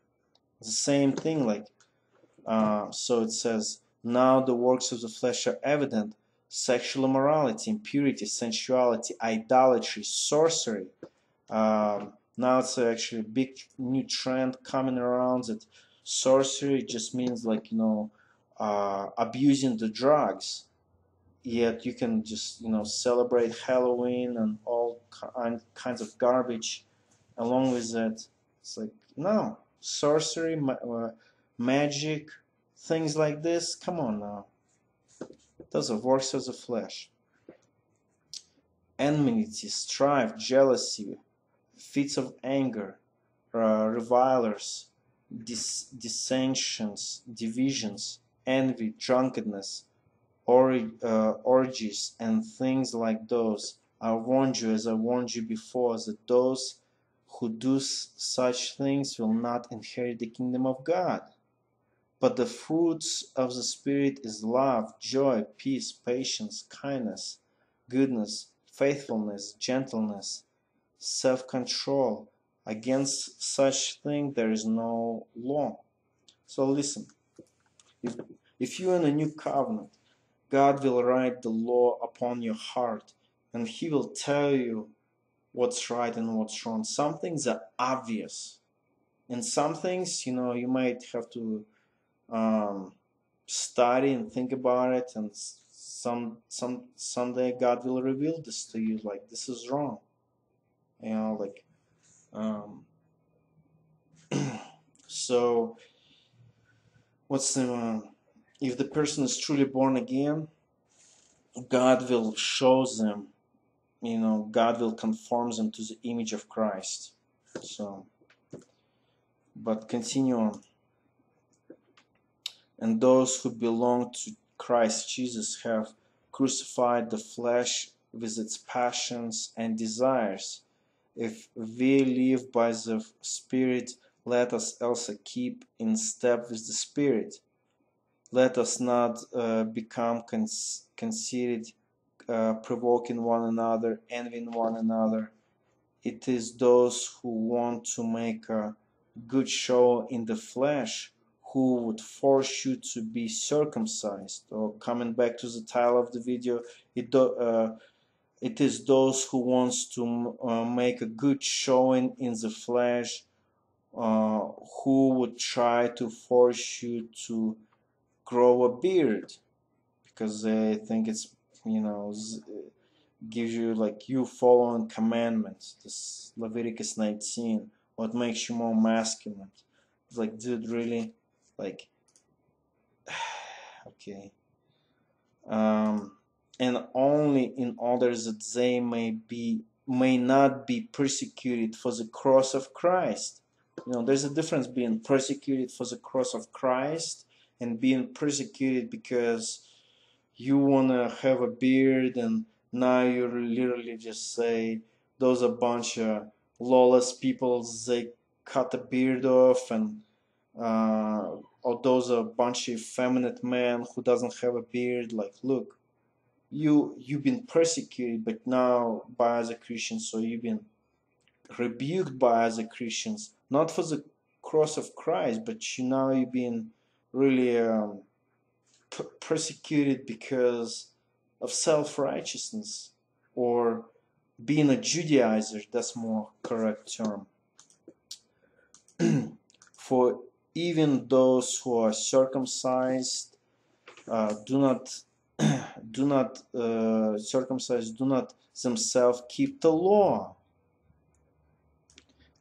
The same thing, like, uh, so it says, now the works of the flesh are evident sexual immorality, impurity, sensuality, idolatry, sorcery. Um, now it's actually a big new trend coming around that sorcery just means like, you know, uh, abusing the drugs yet you can just you know celebrate Halloween and all kinds of garbage along with that. It's like no sorcery, ma uh, magic, things like this. Come on now, those are works of the flesh. Enmity, strife, jealousy, fits of anger, uh, revilers, dis dissensions, divisions, envy, drunkenness or, uh, orgies and things like those. I warned you, as I warned you before, that those who do such things will not inherit the kingdom of God. But the fruits of the Spirit is love, joy, peace, patience, kindness, goodness, faithfulness, gentleness, self-control. Against such thing there is no law. So listen, if, if you're in a new covenant, God will write the law upon your heart and He will tell you what's right and what's wrong. Some things are obvious. And some things, you know, you might have to um, study and think about it and some some someday God will reveal this to you like this is wrong you know like um, so what's the uh, if the person is truly born again, God will show them, you know, God will conform them to the image of Christ. So, but continue on. And those who belong to Christ Jesus have crucified the flesh with its passions and desires. If we live by the Spirit, let us also keep in step with the Spirit let us not uh, become conceited, uh, provoking one another, envying one another. It is those who want to make a good show in the flesh who would force you to be circumcised. Or coming back to the title of the video, it, uh, it is those who wants to uh, make a good showing in the flesh uh, who would try to force you to grow a beard because they think it's you know gives you like you following commandments. This Leviticus 19 what makes you more masculine. It's like dude really? Like okay. Um, and only in order that they may be may not be persecuted for the cross of Christ. You know there's a difference being persecuted for the cross of Christ and being persecuted because you want to have a beard and now you literally just say those are bunch of lawless people they cut the beard off and uh, or those are bunch of effeminate men who doesn't have a beard like look you you've been persecuted but now by other Christians so you've been rebuked by other Christians not for the cross of Christ but you now you've been really um, persecuted because of self-righteousness or being a Judaizer, that's more correct term. For even those who are circumcised uh, do not do not uh, circumcised do not themselves keep the law.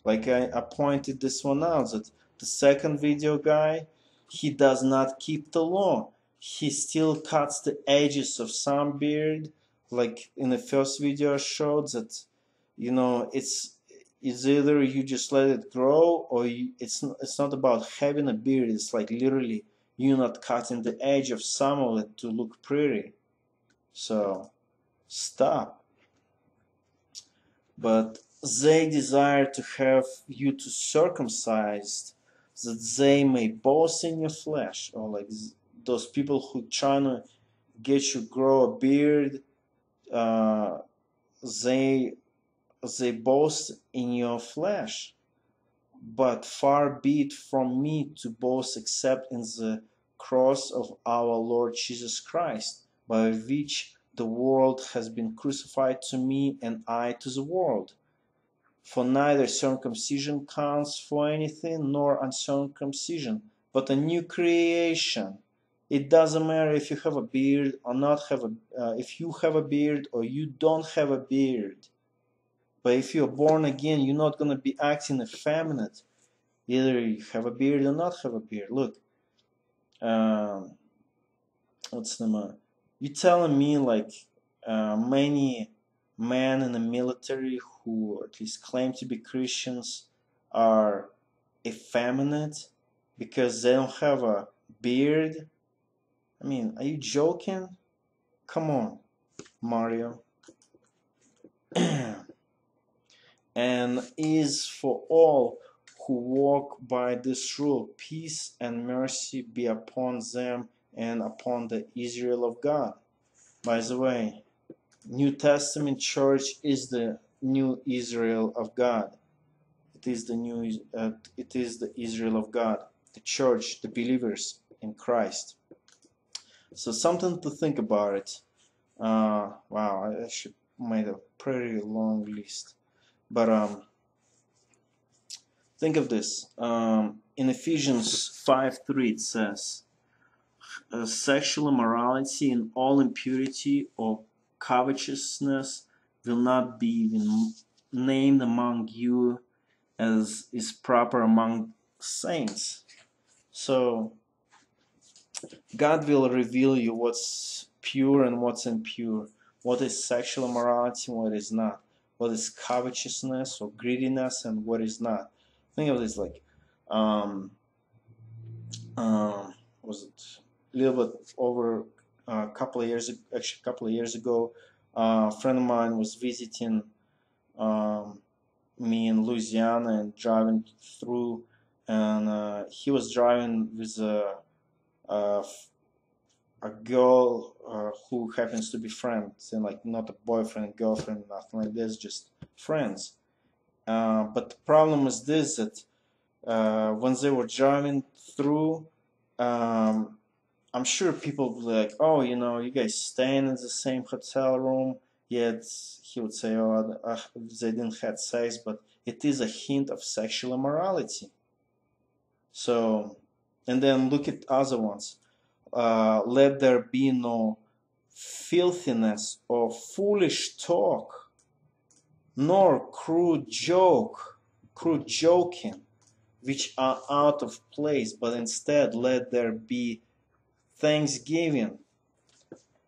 Like I, I pointed this one out that the second video guy he does not keep the law. he still cuts the edges of some beard like in the first video I showed that you know it's it's either you just let it grow or you, it's it's not about having a beard. It's like literally you not cutting the edge of some of it to look pretty. So stop. But they desire to have you to circumcised that they may boast in your flesh or like those people who trying to get you grow a beard uh, they they boast in your flesh. But far be it from me to boast except in the cross of our Lord Jesus Christ by which the world has been crucified to me and I to the world for neither circumcision counts for anything nor uncircumcision but a new creation. It doesn't matter if you have a beard or not have a uh, if you have a beard or you don't have a beard. But if you're born again you're not going to be acting effeminate. Either you have a beard or not have a beard. Look um, what's the matter? You telling me like uh, many men in the military who at least claim to be christians are effeminate because they don't have a beard I mean, are you joking? Come on, Mario. and is for all who walk by this rule, peace and mercy be upon them and upon the Israel of God. By the way, New Testament church is the new Israel of God. It is the new uh, it is the Israel of God, the church, the believers in Christ. So something to think about it. Uh, wow, I should made a pretty long list. But um, think of this. Um, in Ephesians 5 3, it says, uh, Sexual immorality and all impurity or covetousness will not be even named among you as is proper among saints. So God will reveal you what's pure and what's impure, what is sexual immorality and what is not, what is covetousness or greediness and what is not. Think of this like, um, um, was it a little bit over a couple of years, actually a couple of years ago, uh, a friend of mine was visiting um, me in Louisiana and driving through, and uh, he was driving with a uh, a girl uh, who happens to be friends and like not a boyfriend girlfriend nothing like this just friends. Uh, but the problem is this that uh, when they were driving through um, I'm sure people would be like oh you know you guys staying in the same hotel room yet he would say oh uh, they didn't have sex but it is a hint of sexual immorality so and then look at other ones. Uh, let there be no filthiness or foolish talk, nor crude joke, crude joking, which are out of place, but instead let there be thanksgiving.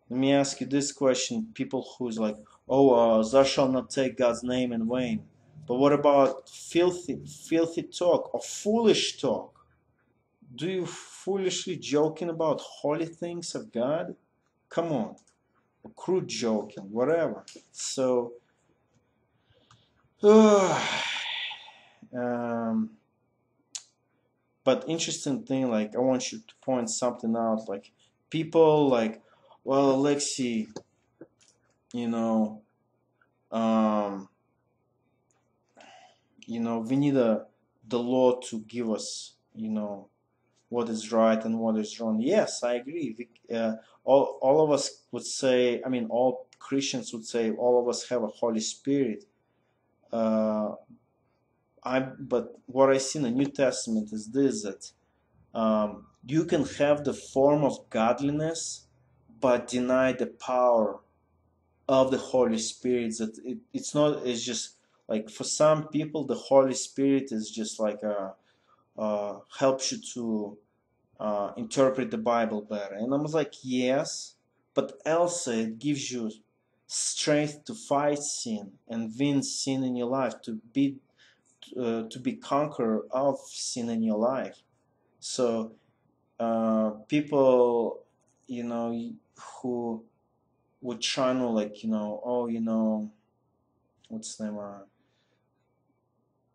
Let me ask you this question, people who's like, oh, uh, thou shalt not take God's name in vain. But what about filthy, filthy talk or foolish talk? Do you foolishly joking about holy things of God? Come on. A crude joking, whatever. So, uh, um, but interesting thing, like I want you to point something out, like people like, well, Alexei, you know, um, you know, we need a, the law to give us, you know, what is right and what is wrong. Yes, I agree. We, uh, all, all of us would say, I mean, all Christians would say, all of us have a Holy Spirit. Uh, I, but what I see in the New Testament is this that um, you can have the form of godliness, but deny the power of the Holy Spirit. That it, it's not. It's just like for some people, the Holy Spirit is just like a uh, helps you to uh, interpret the Bible better. And I was like, yes, but also it gives you strength to fight sin and win sin in your life, to be uh, to be conqueror of sin in your life. So uh, people, you know, who would try to like, you know, oh, you know, what's the name? Uh,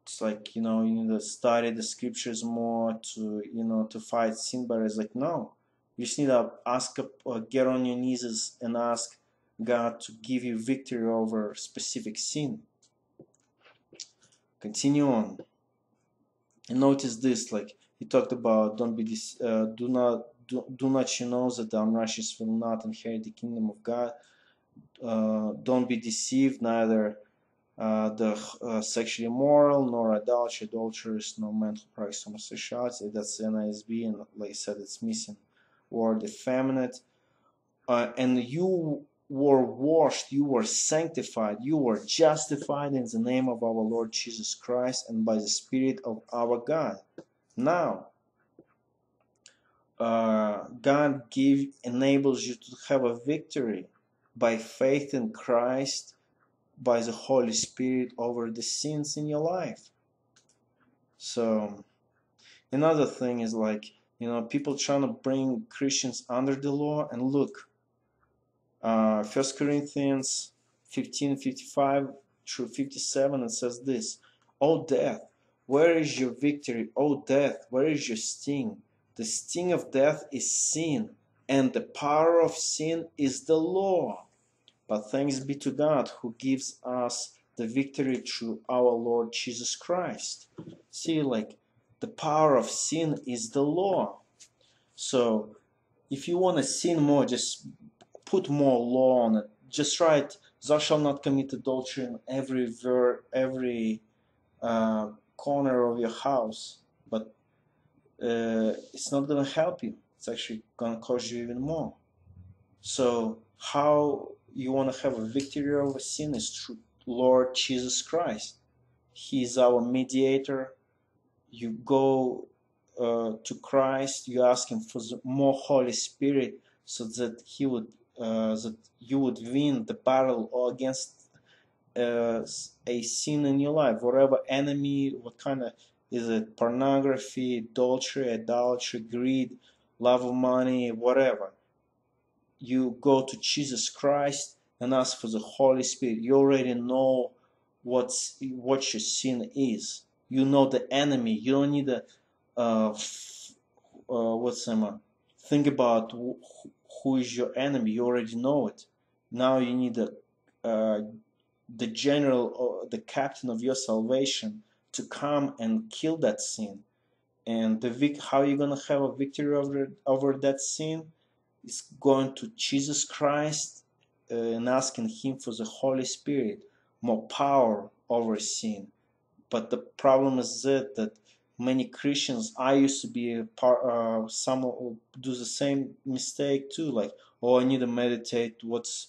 it's like you know you need to study the scriptures more to you know to fight sin but it's like no you just need to ask uh, get on your knees and ask god to give you victory over specific sin continue on and notice this like he talked about don't be this uh, do not do, do not you know that the unrighteous will not inherit the kingdom of god uh, don't be deceived neither uh, the uh, sexually immoral, nor adultery, adulterers, no mental practice, homosexuality. That's NISB, and like I said, it's missing word effeminate. Uh, and you were washed, you were sanctified, you were justified in the name of our Lord Jesus Christ and by the Spirit of our God. Now, uh, God give enables you to have a victory by faith in Christ by the Holy Spirit over the sins in your life. So, another thing is like, you know, people trying to bring Christians under the law. And look, uh, 1 Corinthians 15 55 through 57, it says this O death, where is your victory? O death, where is your sting? The sting of death is sin, and the power of sin is the law. But thanks be to God who gives us the victory through our Lord Jesus Christ. See, like the power of sin is the law. So if you want to sin more, just put more law on it. Just write, "Thou shalt not commit adultery" in every ver, every uh, corner of your house. But uh, it's not going to help you. It's actually going to cause you even more. So how you want to have a victory over sin is through Lord Jesus Christ. He is our mediator. You go uh, to Christ, you ask Him for more Holy Spirit, so that He would that you would win the battle or against uh, a sin in your life, whatever enemy, what kind of is it pornography, adultery, idolatry, greed, love of money, whatever you go to Jesus Christ and ask for the Holy Spirit. You already know what's what your sin is. You know the enemy. You don't need to uh, uh, what's the think about who, is your enemy. You already know it. Now you need the uh, the general or the captain of your salvation to come and kill that sin. And the vic- how are you gonna have a victory over over that sin? is going to Jesus Christ uh, and asking Him for the Holy Spirit, more power over sin. But the problem is that that many Christians, I used to be a part, uh, some do the same mistake too. Like, oh, I need to meditate. What's,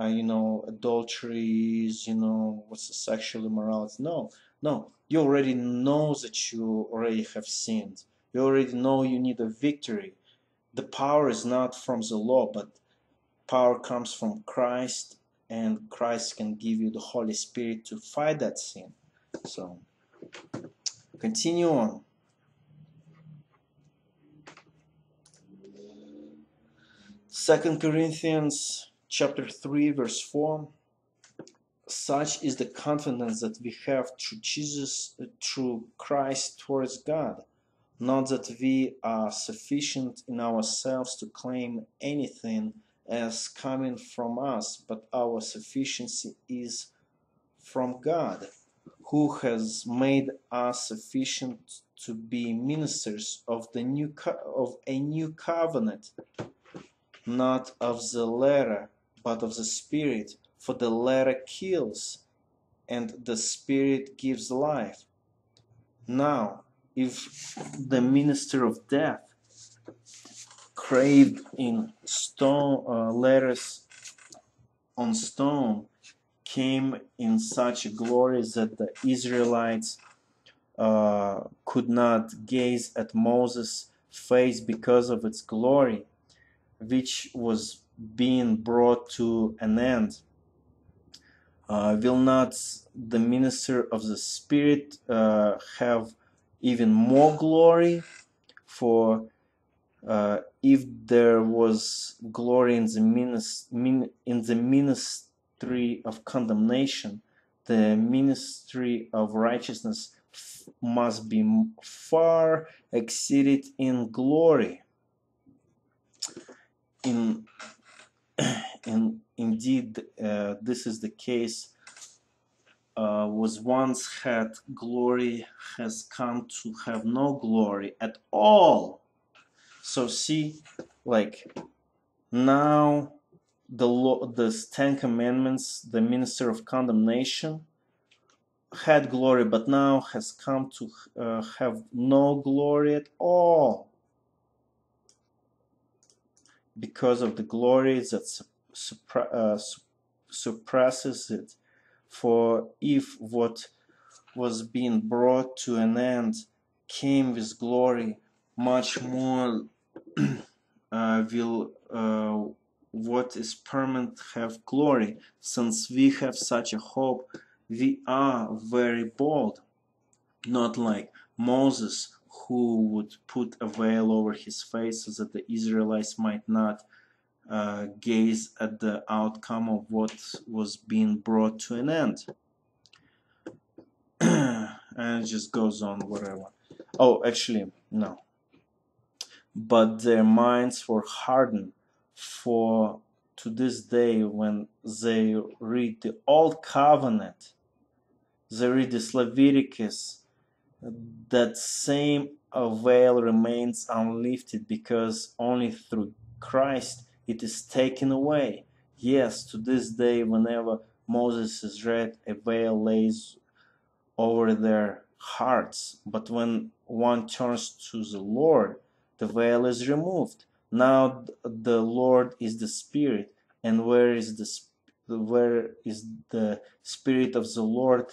uh, you know, adulteries? you know, what's the sexual immorality? No, no. You already know that you already have sinned. You already know you need a victory the power is not from the law, but power comes from Christ, and Christ can give you the Holy Spirit to fight that sin. So, continue on. Second Corinthians chapter 3 verse 4 such is the confidence that we have through Jesus through Christ towards God not that we are sufficient in ourselves to claim anything as coming from us, but our sufficiency is from God, who has made us sufficient to be ministers of the new of a new covenant, not of the letter, but of the spirit. For the letter kills, and the spirit gives life. Now if the minister of death craved in stone uh, letters on stone came in such glory that the Israelites uh, could not gaze at Moses face because of its glory, which was being brought to an end. Uh, will not the minister of the Spirit uh, have even more glory? For uh, if there was glory in the, minis- min- in the ministry of condemnation, the ministry of righteousness must be far exceeded in glory. In, in indeed, uh, this is the case. Uh, was once had glory has come to have no glory at all. So see, like now the law, the Ten Commandments, the minister of condemnation, had glory, but now has come to uh, have no glory at all because of the glory that suppra- uh, suppresses it. For if what was being brought to an end came with glory, much more uh, will uh, what is permanent have glory. Since we have such a hope, we are very bold, not like Moses, who would put a veil over his face so that the Israelites might not uh, gaze at the outcome of what was being brought to an end. and it just goes on whatever. Oh, actually, no. But their minds were hardened, for to this day, when they read the Old Covenant, they read the Leviticus, that same veil remains unlifted because only through Christ it is taken away. Yes, to this day, whenever Moses is read, a veil lays over their hearts. But when one turns to the Lord, the veil is removed. Now the Lord is the Spirit, and where is the where is the Spirit of the Lord?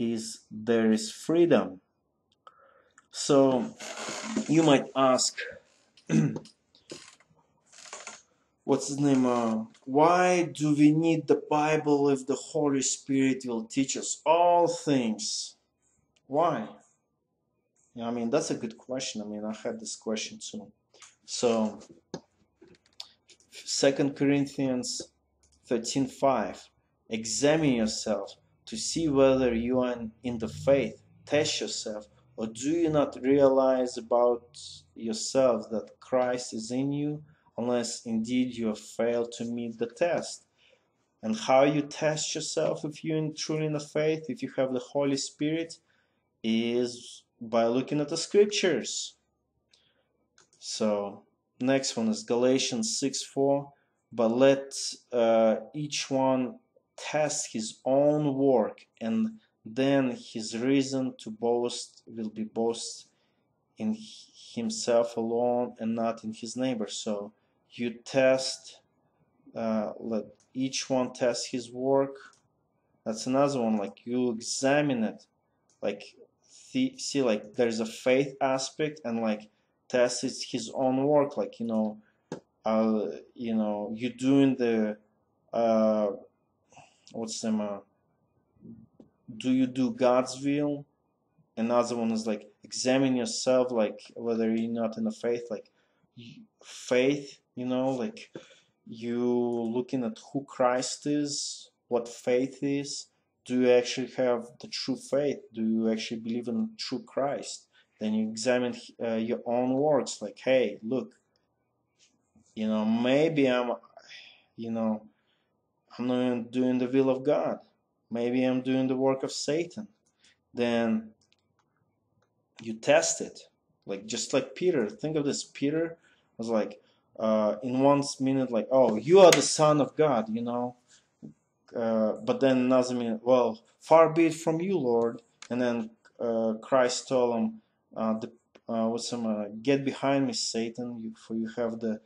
Is there is freedom. So you might ask, what's his name? Uh, why do we need the Bible if the Holy Spirit will teach us all things? Why? Yeah, I mean, that's a good question. I mean, I had this question too. So, Second Corinthians 13:5 Examine yourself to see whether you are in the faith. Test yourself. Or do you not realize about yourself that Christ is in you, unless indeed you have failed to meet the test? And how you test yourself if you're truly in the faith, if you have the Holy Spirit, is by looking at the scriptures. So, next one is Galatians 6 4. But let uh, each one test his own work, and then his reason to boast will be boast in himself alone and not in his neighbor. So, you test, uh, let each one test his work. That's another one. Like, you examine it. Like, see, see like there's a faith aspect and like test is his own work like you know uh you know you doing the uh what's them uh, do you do god's will another one is like examine yourself like whether you're not in the faith like faith you know like you looking at who christ is what faith is do you actually have the true faith? Do you actually believe in true Christ? Then you examine uh, your own works, like, hey, look, you know, maybe I'm, you know, I'm not doing the will of God. Maybe I'm doing the work of Satan. Then you test it, like just like Peter. Think of this: Peter was like, uh, in one minute, like, oh, you are the Son of God, you know uh, but then another minute, well, far be it from you, Lord. And then uh, Christ told him, uh, the, uh, some, uh, get behind me, Satan, you, for you have the,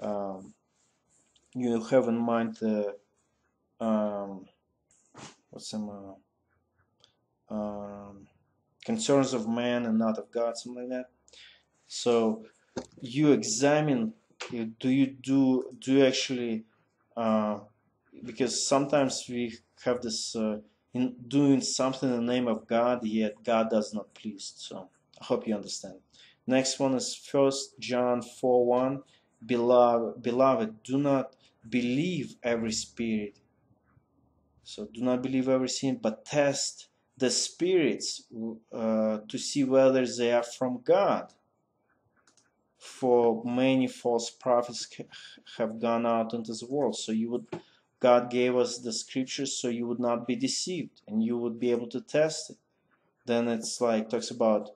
um, you have in mind the, um, what's some, um, concerns of man and not of God, something like that. So you examine do you do do you actually uh, because sometimes we have this uh, in doing something in the name of God yet God does not please so I hope you understand next one is first John 4 1 beloved beloved do not believe every spirit so do not believe everything but test the spirits uh, to see whether they are from God for many false prophets have gone out into the world. So you would, God gave us the scriptures so you would not be deceived and you would be able to test it. Then it's like talks about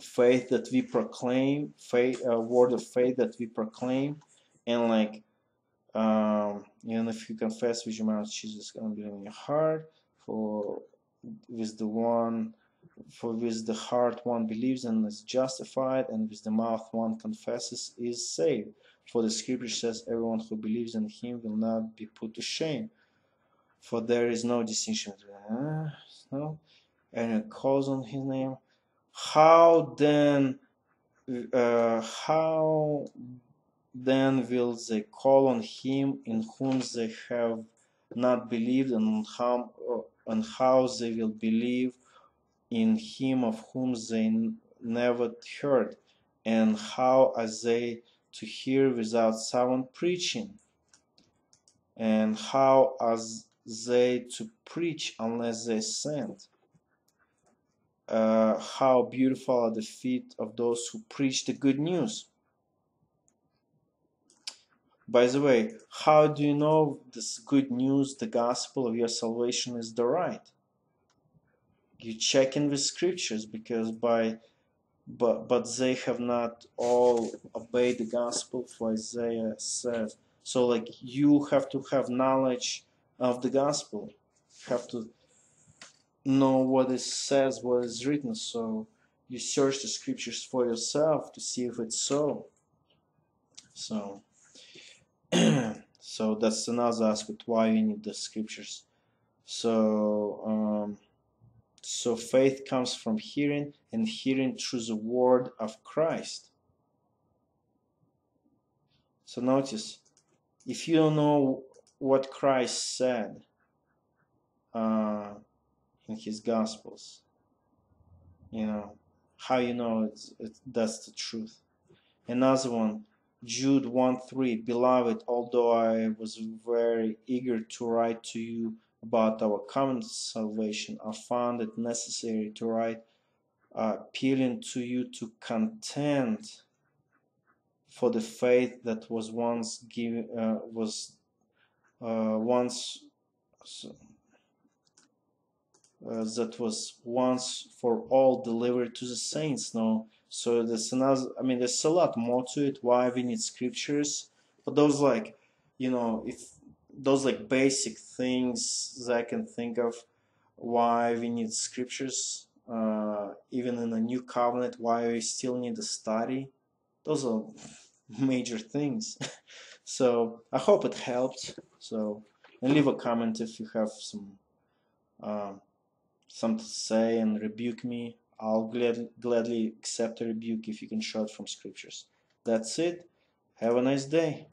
faith that we proclaim, faith, uh, word of faith that we proclaim, and like, um, even if you confess with your mouth Jesus is going to be in your heart, for with the one for with the heart one believes and is justified, and with the mouth one confesses is saved. For the scripture says, Everyone who believes in him will not be put to shame. For there is no distinction. Uh, no? And calls on his name. How then uh, how then will they call on him in whom they have not believed and how, and how they will believe in him of whom they never heard, and how are they to hear without someone preaching? And how are they to preach unless they send? Uh, how beautiful are the feet of those who preach the good news. By the way, how do you know this good news, the gospel of your salvation is the right? you check in the scriptures because by but but they have not all obeyed the gospel for Isaiah says so like you have to have knowledge of the gospel you have to know what it says what is written so you search the scriptures for yourself to see if it's so so so that's another aspect why you need the scriptures so um so faith comes from hearing, and hearing through the word of Christ. So notice, if you don't know what Christ said uh, in his Gospels, you know, how you know it's, that's the truth. Another one, Jude 1 3, Beloved, although I was very eager to write to you about our common salvation, I found it necessary to write uh, appealing to you to contend for the faith that was once given uh, was uh, once uh, that was once for all delivered to the saints. No, so there's another. I mean, there's a lot more to it. Why we need scriptures, but those like, you know, if those like basic things that I can think of why we need scriptures uh, even in a new covenant why we still need to study those are major things so I hope it helped so and leave a comment if you have some um, something to say and rebuke me I'll glad, gladly accept a rebuke if you can show it from scriptures. That's it. Have a nice day